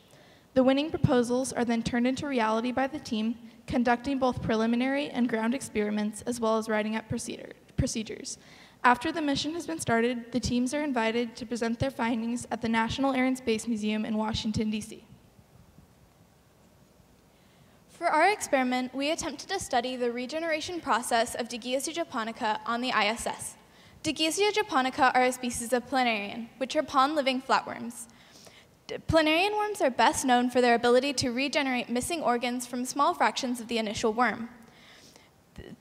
The winning proposals are then turned into reality by the team, conducting both preliminary and ground experiments, as well as writing up procedure, procedures. After the mission has been started, the teams are invited to present their findings at the National Air and Space Museum in Washington, D.C. For our experiment, we attempted to study the regeneration process of Dugesia japonica on the ISS. Dugesia japonica are a species of planarian, which are pond-living flatworms. Planarian worms are best known for their ability to regenerate missing organs from small fractions of the initial worm.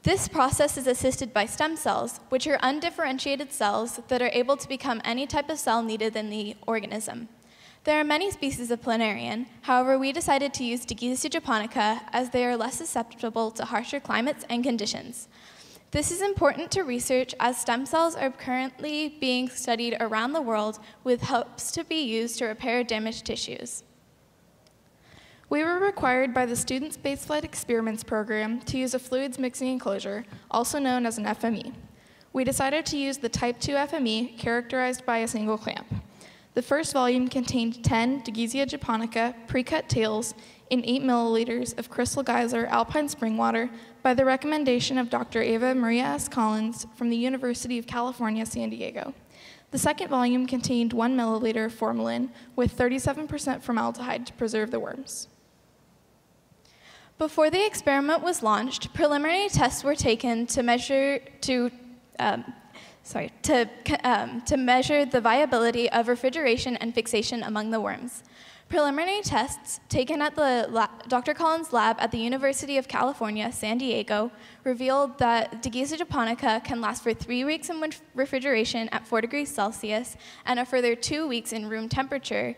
This process is assisted by stem cells, which are undifferentiated cells that are able to become any type of cell needed in the organism. There are many species of planarian, however, we decided to use Dugesia japonica as they are less susceptible to harsher climates and conditions. This is important to research as stem cells are currently being studied around the world with hopes to be used to repair damaged tissues. We were required by the Student Spaceflight Experiments program to use a fluids mixing enclosure, also known as an FME. We decided to use the Type 2 FME characterized by a single clamp. The first volume contained 10 Dugesia japonica pre-cut tails in 8 milliliters of crystal geyser alpine spring water by the recommendation of Dr. Eva-Maria S. Collins from the University of California, San Diego. The second volume contained 1 milliliter of formalin with 37% formaldehyde to preserve the worms. Before the experiment was launched, preliminary tests were taken to measure to um, sorry to um, to measure the viability of refrigeration and fixation among the worms. Preliminary tests taken at the Dr. Collins lab at the University of California, San Diego, revealed that Dugesia japonica can last for three weeks in refrigeration at 4 degrees Celsius and a further two weeks in room temperature.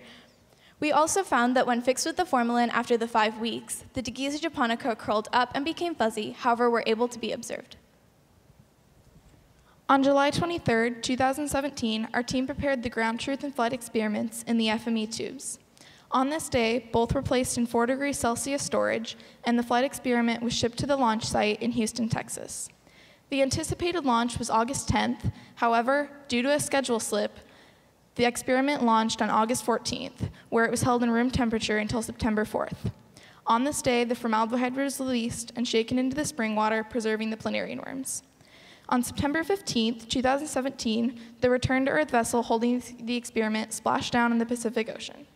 We also found that when fixed with the formalin after the five weeks, the Dugesia japonica curled up and became fuzzy, however, were able to be observed. On July 23, 2017, our team prepared the ground truth and flight experiments in the FME tubes. On this day, both were placed in 4 degrees Celsius storage, and the flight experiment was shipped to the launch site in Houston, Texas. The anticipated launch was August 10th. However, due to a schedule slip, the experiment launched on August 14th, where it was held in room temperature until September 4th. On this day, the formaldehyde was released and shaken into the spring water, preserving the planarian worms. On September 15th, 2017, the return to Earth vessel holding the experiment splashed down in the Pacific Ocean.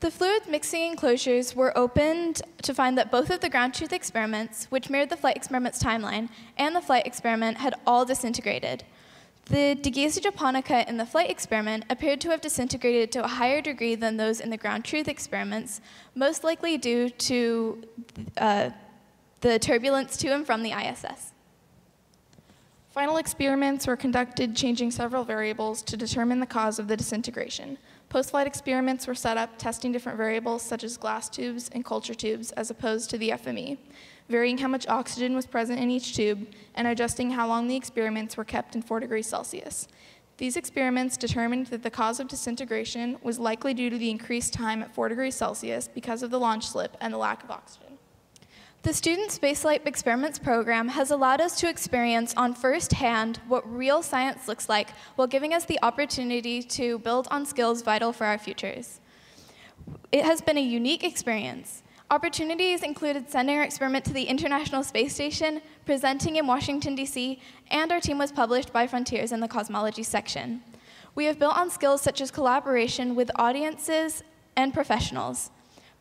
The fluid mixing enclosures were opened to find that both of the ground truth experiments, which mirrored the flight experiment's timeline, and the flight experiment had all disintegrated. The Dugesia japonica in the flight experiment appeared to have disintegrated to a higher degree than those in the ground truth experiments, most likely due to uh, the turbulence to and from the ISS. Final experiments were conducted changing several variables to determine the cause of the disintegration. Post-flight experiments were set up testing different variables such as glass tubes and culture tubes as opposed to the FME, varying how much oxygen was present in each tube and adjusting how long the experiments were kept in 4 degrees Celsius. These experiments determined that the cause of disintegration was likely due to the increased time at 4 degrees Celsius because of the launch slip and the lack of oxygen. The Student Spaceflight Experiments program has allowed us to experience on first hand what real science looks like while giving us the opportunity to build on skills vital for our futures. It has been a unique experience. Opportunities included sending our experiment to the International Space Station, presenting in Washington, D.C., and our team was published by Frontiers in the cosmology section. We have built on skills such as collaboration with audiences and professionals.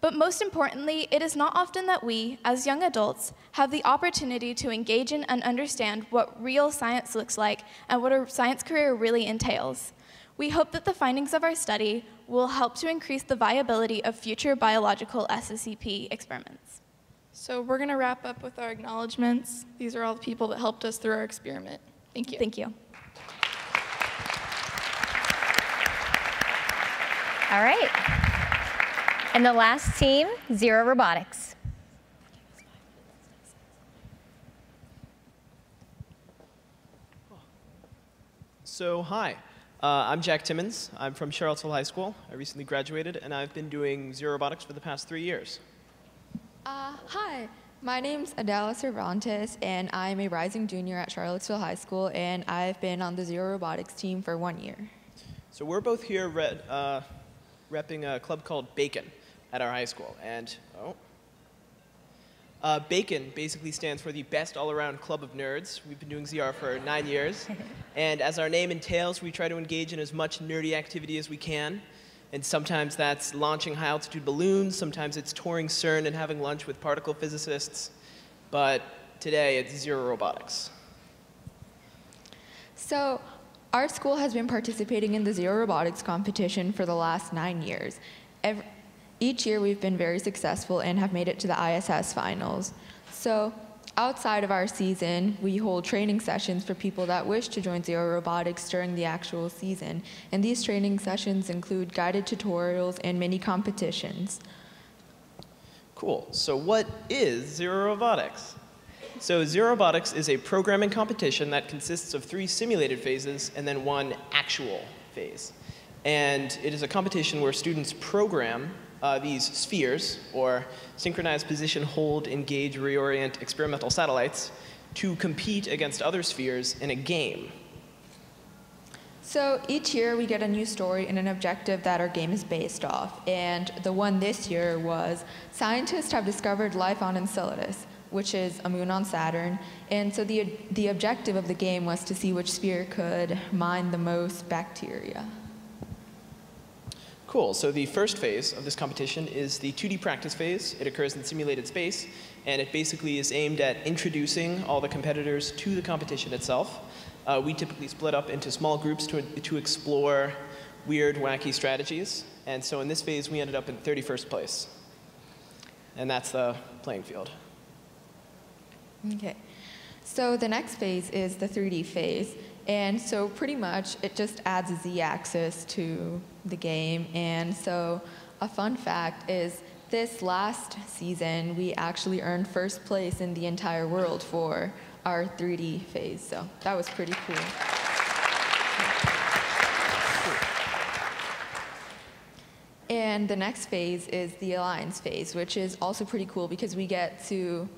But most importantly, it is not often that we, as young adults, have the opportunity to engage in and understand what real science looks like and what a science career really entails. We hope that the findings of our study will help to increase the viability of future biological SSEP experiments. So we're going to wrap up with our acknowledgments. These are all the people that helped us through our experiment. Thank you. Thank you. All right. And the last team, Zero Robotics. So, hi. Uh, I'm Jack Timmons. I'm from Charlottesville High School. I recently graduated, and I've been doing Zero Robotics for the past three years. Uh, hi. My name's Adela Cervantes, and I'm a rising junior at Charlottesville High School, and I've been on the Zero Robotics team for one year. So we're both here re- uh, repping a club called Bacon at our high school. And, oh. Uh, BACON basically stands for the Best All Around Club of Nerds. We've been doing ZR for nine years. [laughs] and as our name entails, we try to engage in as much nerdy activity as we can. And sometimes that's launching high altitude balloons, sometimes it's touring CERN and having lunch with particle physicists. But today it's zero robotics. So, our school has been participating in the Zero Robotics competition for the last nine years. Every, each year we've been very successful and have made it to the ISS finals. So outside of our season, we hold training sessions for people that wish to join Zero Robotics during the actual season. And these training sessions include guided tutorials and mini competitions. Cool. So what is Zero Robotics? So Zero Robotics is a programming competition that consists of three simulated phases and then one actual phase. And it is a competition where students program uh, these spheres, or synchronized position, hold, engage, reorient experimental satellites, to compete against other spheres in a game. So each year we get a new story and an objective that our game is based off. And the one this year was scientists have discovered life on Enceladus, which is a moon on Saturn. And so the, the objective of the game was to see which sphere could mine the most bacteria. Cool, so the first phase of this competition is the 2D practice phase. It occurs in simulated space, and it basically is aimed at introducing all the competitors to the competition itself. Uh, we typically split up into small groups to, to explore weird, wacky strategies. And so in this phase, we ended up in 31st place. And that's the playing field. Okay. So the next phase is the 3D phase. And so pretty much it just adds a z-axis to the game. And so a fun fact is this last season, we actually earned first place in the entire world for our 3D phase. So that was pretty cool. And the next phase is the alliance phase, which is also pretty cool because we get to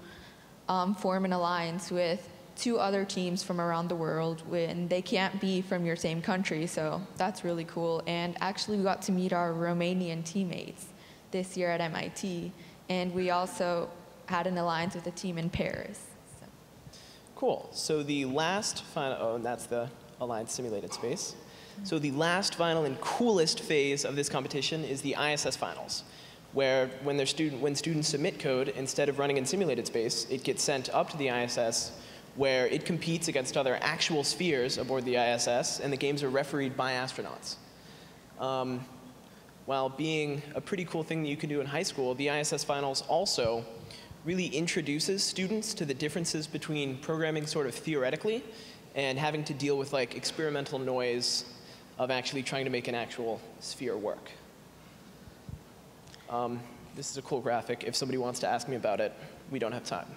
um, form an alliance with two other teams from around the world when they can't be from your same country. So that's really cool. And actually, we got to meet our Romanian teammates this year at MIT. And we also had an alliance with a team in Paris. So. Cool. So the last final, oh, and that's the alliance simulated space. So the last final and coolest phase of this competition is the ISS finals, where when, student, when students submit code, instead of running in simulated space, it gets sent up to the ISS where it competes against other actual spheres aboard the ISS, and the games are refereed by astronauts. Um, while being a pretty cool thing that you can do in high school, the ISS finals also really introduces students to the differences between programming sort of theoretically and having to deal with like experimental noise of actually trying to make an actual sphere work. Um, this is a cool graphic. If somebody wants to ask me about it, we don't have time.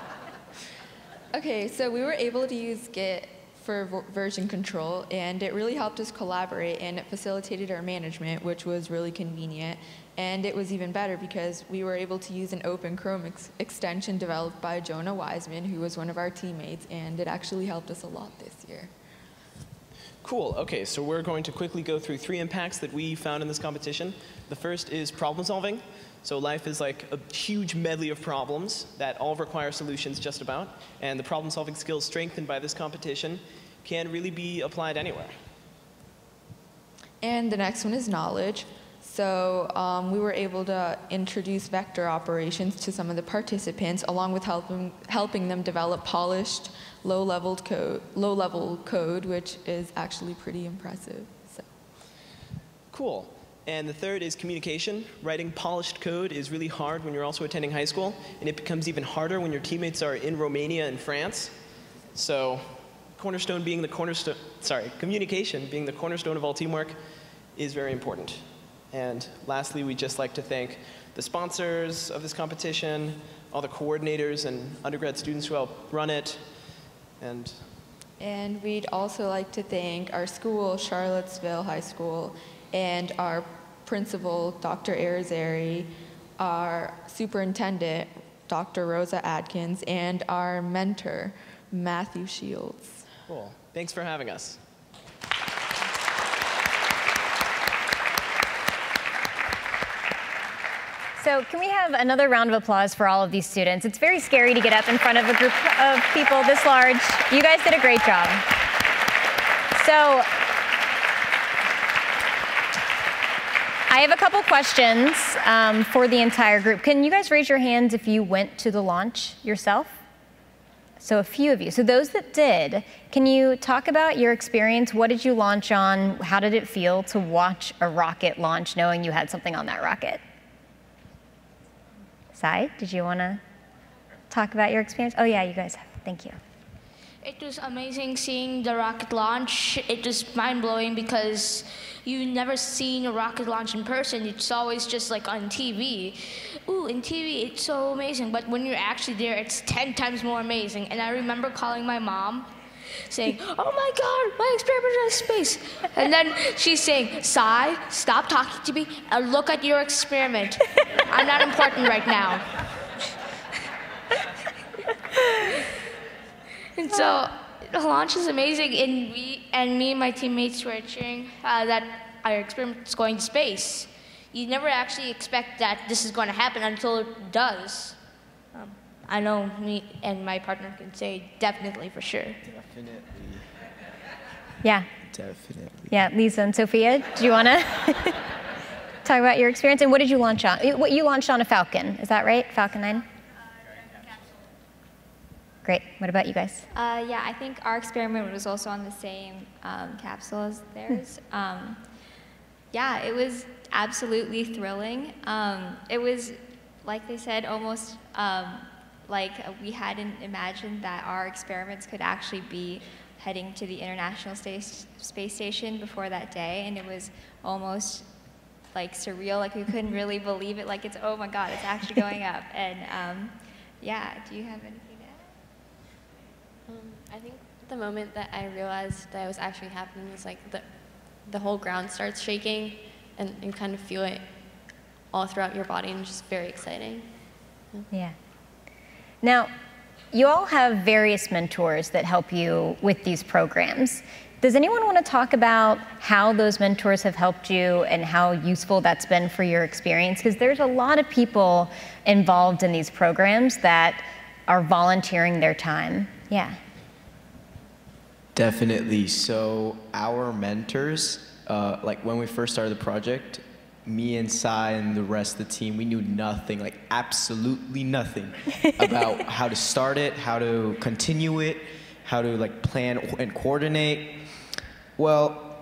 [laughs] Okay, so we were able to use Git for version control, and it really helped us collaborate, and it facilitated our management, which was really convenient. And it was even better because we were able to use an open Chrome ex extension developed by Jonah Wiseman, who was one of our teammates, and it actually helped us a lot this year. Cool. Okay, so we're going to quickly go through three impacts that we found in this competition. The first is problem solving. So life is like a huge medley of problems that all require solutions just about, and the problem-solving skills strengthened by this competition can really be applied anywhere. And the next one is knowledge. So um, we were able to introduce vector operations to some of the participants, along with helping, helping them develop polished, low-level code, low-level code, which is actually pretty impressive. So. Cool. And the third is communication. Writing polished code is really hard when you're also attending high school, and it becomes even harder when your teammates are in Romania and France. So cornerstone being the cornerstone, sorry, communication being the cornerstone of all teamwork is very important. And lastly, we'd just like to thank the sponsors of this competition, all the coordinators and undergrad students who help run it, and and we'd also like to thank our school, Charlottesville High School, and our principal, Dr. Arizari, our superintendent, Dr. Rosa Atkins, and our mentor, Matthew Shields. Cool. Thanks for having us. So can we have another round of applause for all of these students? It's very scary to get up in front of a group of people this large. You guys did a great job. So I have a couple questions um, for the entire group. Can you guys raise your hands if you went to the launch yourself? So a few of you. So those that did, can you talk about your experience? What did you launch on? How did it feel to watch a rocket launch knowing you had something on that rocket? Sai, did you want to talk about your experience? Oh yeah, you guys have. Thank you. It was amazing seeing the rocket launch. It was mind blowing because you never seen a rocket launch in person. It's always just like on TV. Ooh, in TV, it's so amazing. But when you're actually there, it's 10 times more amazing. And I remember calling my mom saying, Oh my God, my experiment is space. And then she's saying, Sai, stop talking to me and look at your experiment. I'm not important right now. [laughs] and so the launch is amazing, and we and me and my teammates were cheering uh, that our experiment is going to space. You never actually expect that this is going to happen until it does. Um, I know me and my partner can say definitely for sure. Definitely. Yeah. Definitely. Yeah, Lisa and Sophia, do you want to [laughs] talk about your experience? And what did you launch on? What you launched on a Falcon, is that right? Falcon 9? Great. What about you guys? Uh, yeah, I think our experiment was also on the same um, capsule as theirs. Um, yeah, it was absolutely thrilling. Um, it was, like they said, almost um, like we hadn't imagined that our experiments could actually be heading to the International Space, Space Station before that day, and it was almost like surreal. Like we couldn't [laughs] really believe it. Like it's oh my god, it's actually going up. And um, yeah, do you have anything to add? Um, I think the moment that I realized that it was actually happening was like the, the whole ground starts shaking, and you kind of feel it all throughout your body, and just very exciting. Yeah. Now, you all have various mentors that help you with these programs. Does anyone want to talk about how those mentors have helped you and how useful that's been for your experience? Because there's a lot of people involved in these programs that are volunteering their time. Yeah. Definitely. So, our mentors, uh, like when we first started the project, me and Sai and the rest of the team, we knew nothing, like absolutely nothing [laughs] about how to start it, how to continue it, how to like plan and coordinate. Well,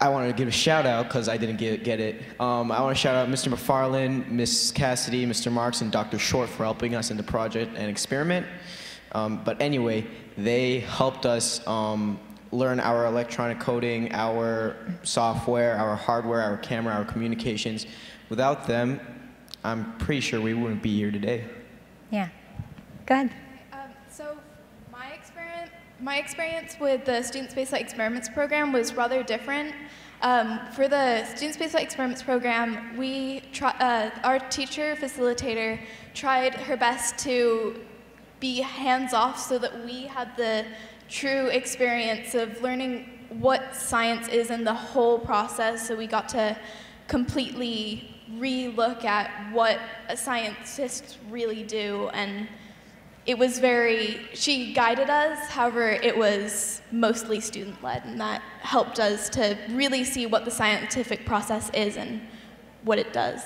I want to give a shout out because I didn't get, get it. Um, I want to shout out Mr. McFarland, Miss Cassidy, Mr. Marks, and Dr. Short for helping us in the project and experiment. Um, but anyway, they helped us um, learn our electronic coding, our software, our hardware, our camera, our communications. Without them, I'm pretty sure we wouldn't be here today. Yeah. Go ahead. Um, so my experience, my experience with the Student Spaceflight Experiments program was rather different. Um, for the Student Spaceflight Experiments program, we try, uh, our teacher facilitator tried her best to be hands off so that we had the true experience of learning what science is in the whole process. So we got to completely re-look at what scientists really do. And it was very she guided us. However it was mostly student led and that helped us to really see what the scientific process is and what it does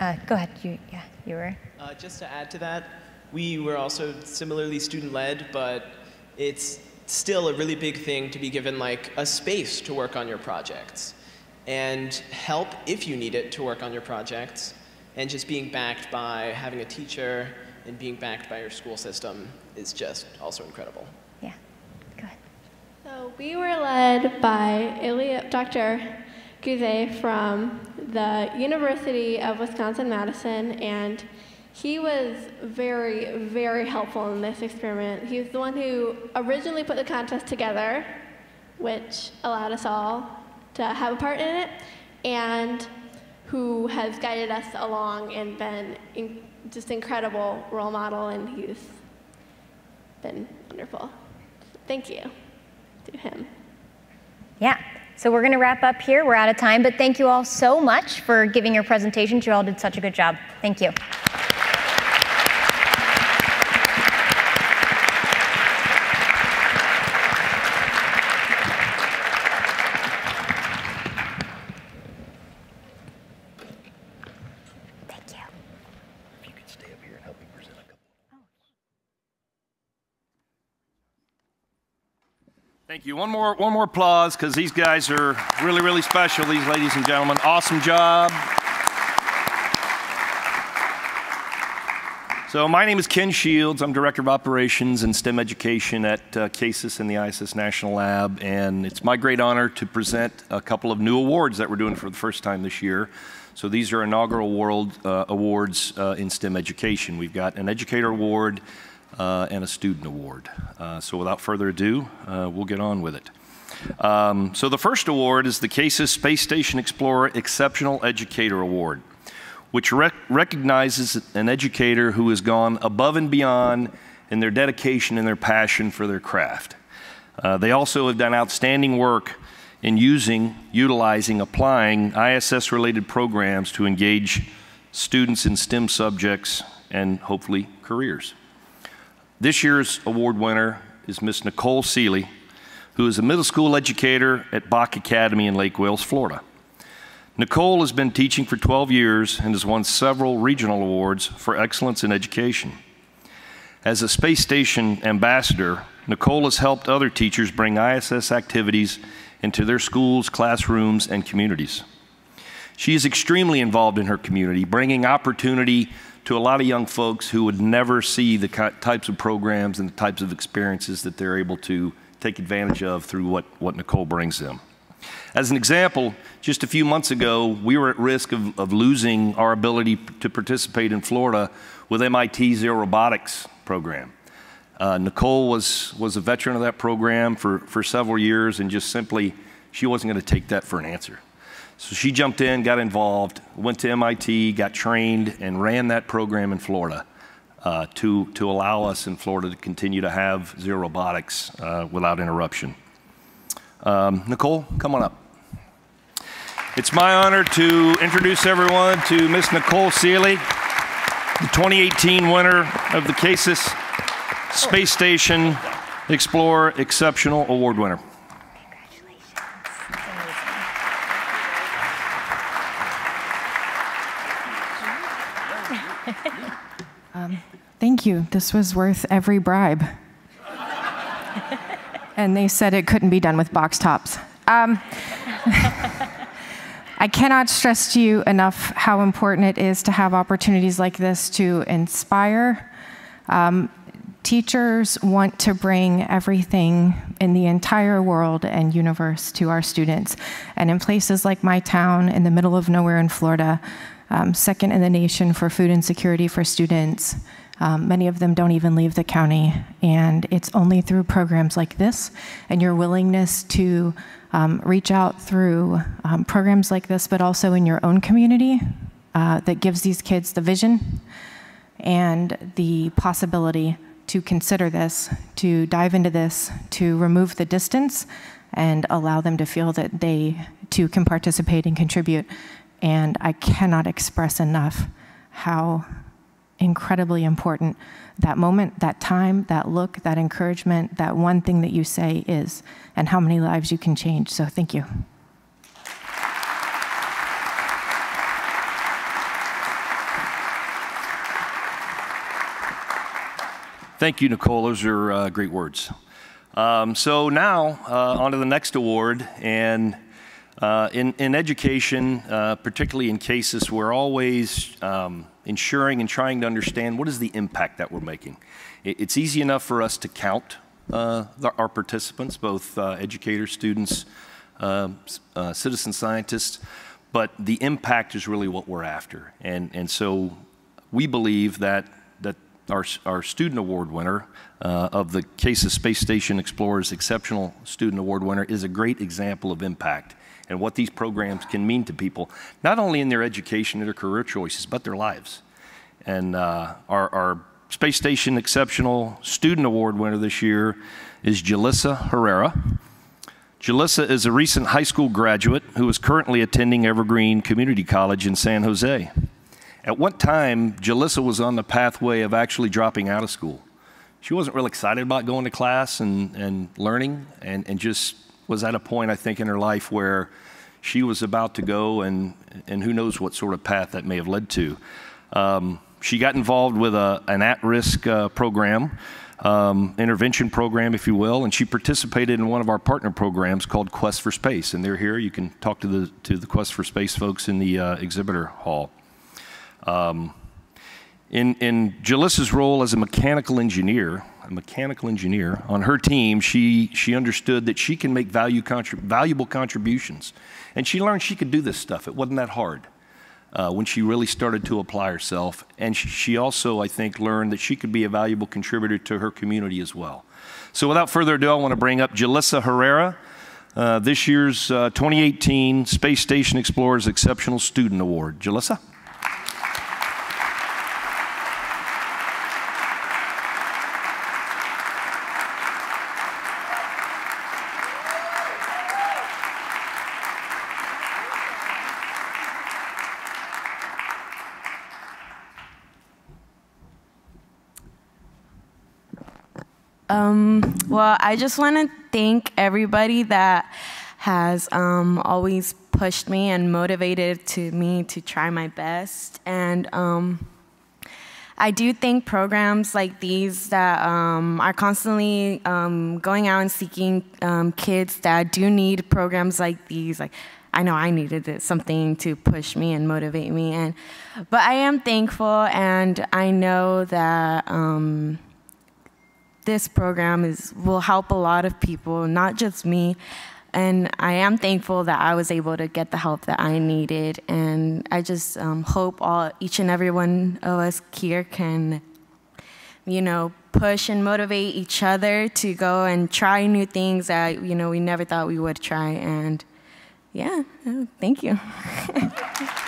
uh, go ahead you yeah you were uh, just to add to that we were also similarly student-led, but it's still a really big thing to be given like a space to work on your projects and help if you need it to work on your projects and just being backed by having a teacher and being backed by your school system is just also incredible. Yeah, go ahead. So we were led by Ilya, Dr. Guzei from the University of Wisconsin-Madison and he was very, very helpful in this experiment. He was the one who originally put the contest together, which allowed us all to have a part in it, and who has guided us along and been in, just incredible role model, and he's been wonderful. Thank you to him. Yeah. So we're going to wrap up here. We're out of time, but thank you all so much for giving your presentations. You all did such a good job. Thank you. Thank you. One more, one more applause because these guys are really, really special, these ladies and gentlemen. Awesome job. So my name is Ken Shields. I'm Director of Operations and STEM Education at uh, CASIS and the ISS National Lab, and it's my great honor to present a couple of new awards that we're doing for the first time this year. So these are inaugural world uh, awards uh, in STEM education. We've got an Educator Award and a Student Award. Uh, so without further ado, uh, we'll get on with it. Um, so the first award is the CASIS Space Station Explorer Exceptional Educator Award which rec recognizes an educator who has gone above and beyond in their dedication and their passion for their craft. Uh, they also have done outstanding work in using, utilizing, applying ISS related programs to engage students in STEM subjects and hopefully careers. This year's award winner is Miss Nicole Seeley, who is a middle school educator at Bok Academy in Lake Wales, Florida. Nicole has been teaching for 12 years and has won several regional awards for excellence in education. As a space station ambassador, Nicole has helped other teachers bring ISS activities into their schools, classrooms, and communities. She is extremely involved in her community, bringing opportunity to a lot of young folks who would never see the types of programs and the types of experiences that they're able to take advantage of through what, what Nicole brings them. As an example, just a few months ago, we were at risk of, of losing our ability to participate in Florida with MIT's Zero Robotics program. Uh, Nicole was, was a veteran of that program for, for several years and just simply, she wasn't going to take that for an answer. So she jumped in, got involved, went to MIT, got trained, and ran that program in Florida uh, to, to allow us in Florida to continue to have zero robotics uh, without interruption. Um, Nicole, come on up. It's my honor to introduce everyone to Miss Nicole Seeley, the 2018 winner of the CASIS Space Station Explorer Exceptional Award winner. Um, thank you. This was worth every bribe and they said it couldn't be done with box tops. Um, [laughs] I cannot stress to you enough how important it is to have opportunities like this to inspire. Um, teachers want to bring everything in the entire world and universe to our students. And in places like my town, in the middle of nowhere in Florida, um, second in the nation for food insecurity for students, um, many of them don't even leave the county, and it's only through programs like this and your willingness to um, reach out through um, programs like this, but also in your own community, uh, that gives these kids the vision and the possibility to consider this, to dive into this, to remove the distance, and allow them to feel that they too can participate and contribute. And I cannot express enough how incredibly important. That moment, that time, that look, that encouragement, that one thing that you say is, and how many lives you can change. So thank you. Thank you, Nicole. Those are uh, great words. Um, so now, uh, on to the next award. And uh, in, in education, uh, particularly in CASIS, we're always um, ensuring and trying to understand what is the impact that we're making. It's easy enough for us to count uh, our participants, both uh, educators, students, uh, uh, citizen scientists, but the impact is really what we're after. And, and so we believe that, that our, our student award winner uh, of the CASIS Space Station Explorers Exceptional Student Award winner is a great example of impact and what these programs can mean to people, not only in their education and their career choices, but their lives. And uh, our, our, Space Station Exceptional Student Award winner this year is Jalissa Herrera. Jalissa is a recent high school graduate who is currently attending Evergreen Community College in San Jose. At one time, Jalissa was on the pathway of actually dropping out of school. She wasn't real excited about going to class and, and learning and, and just was at a point, I think, in her life where she was about to go, and, and who knows what sort of path that may have led to. Um, she got involved with a, an at risk uh, program, um, intervention program, if you will, and she participated in one of our partner programs called Quest for Space. And they're here. You can talk to the, to the Quest for Space folks in the uh, exhibitor hall. Um, In, in Jalissa's role as a mechanical engineer, a mechanical engineer on her team, she, she understood that she can make value contrib- valuable contributions. And she learned she could do this stuff. It wasn't that hard uh, when she really started to apply herself. And she, also, I think, learned that she could be a valuable contributor to her community as well. So without further ado, I want to bring up Jalissa Herrera, uh, this year's uh, 2018 Space Station Explorers Exceptional Student Award. Jalissa? Um, well, I just want to thank everybody that has um, always pushed me and motivated to me to try my best. And um, I do think programs like these that um, are constantly um, going out and seeking um, kids that do need programs like these, like I know I needed it, something to push me and motivate me. And but I am thankful, and I know that this program is will help a lot of people, not just me. And I am thankful that I was able to get the help that I needed. And I just um, hope all each and every one of us here can, you know, push and motivate each other to go and try new things that you know we never thought we would try. And yeah, thank you. [laughs]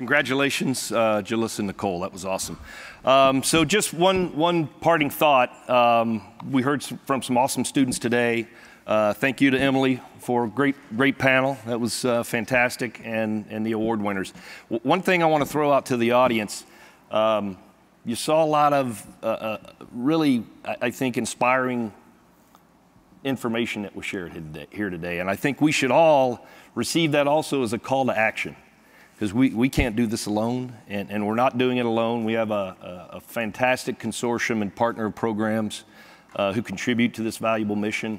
Congratulations, uh, Jalissa and Nicole. That was awesome. Um, so, just one, one parting thought. Um, we heard some, from some awesome students today. Uh, thank you to Emily for a great, great panel. That was uh, fantastic, and, and the award winners. W- one thing I want to throw out to the audience um, you saw a lot of uh, uh, really, I, I think, inspiring information that was shared here today. And I think we should all receive that also as a call to action because we, we can't do this alone, and, and we're not doing it alone. We have a, a, a fantastic consortium and partner of programs uh, who contribute to this valuable mission.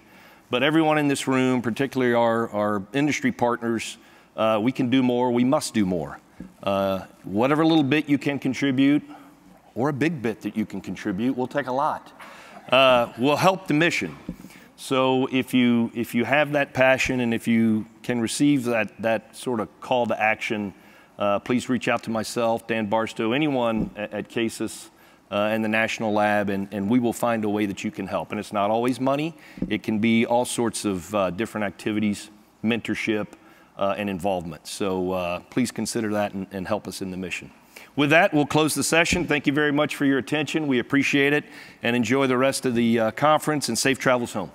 But everyone in this room, particularly our, our industry partners, uh, we can do more, we must do more. Uh, whatever little bit you can contribute, or a big bit that you can contribute, we'll take a lot. Uh, will help the mission. So if you, if you have that passion and if you can receive that, that sort of call to action, uh, please reach out to myself, Dan Barstow, anyone at, at CASIS uh, and the National Lab, and, and we will find a way that you can help. And it's not always money, it can be all sorts of uh, different activities, mentorship, uh, and involvement. So uh, please consider that and, and help us in the mission. With that, we'll close the session. Thank you very much for your attention. We appreciate it and enjoy the rest of the uh, conference and safe travels home.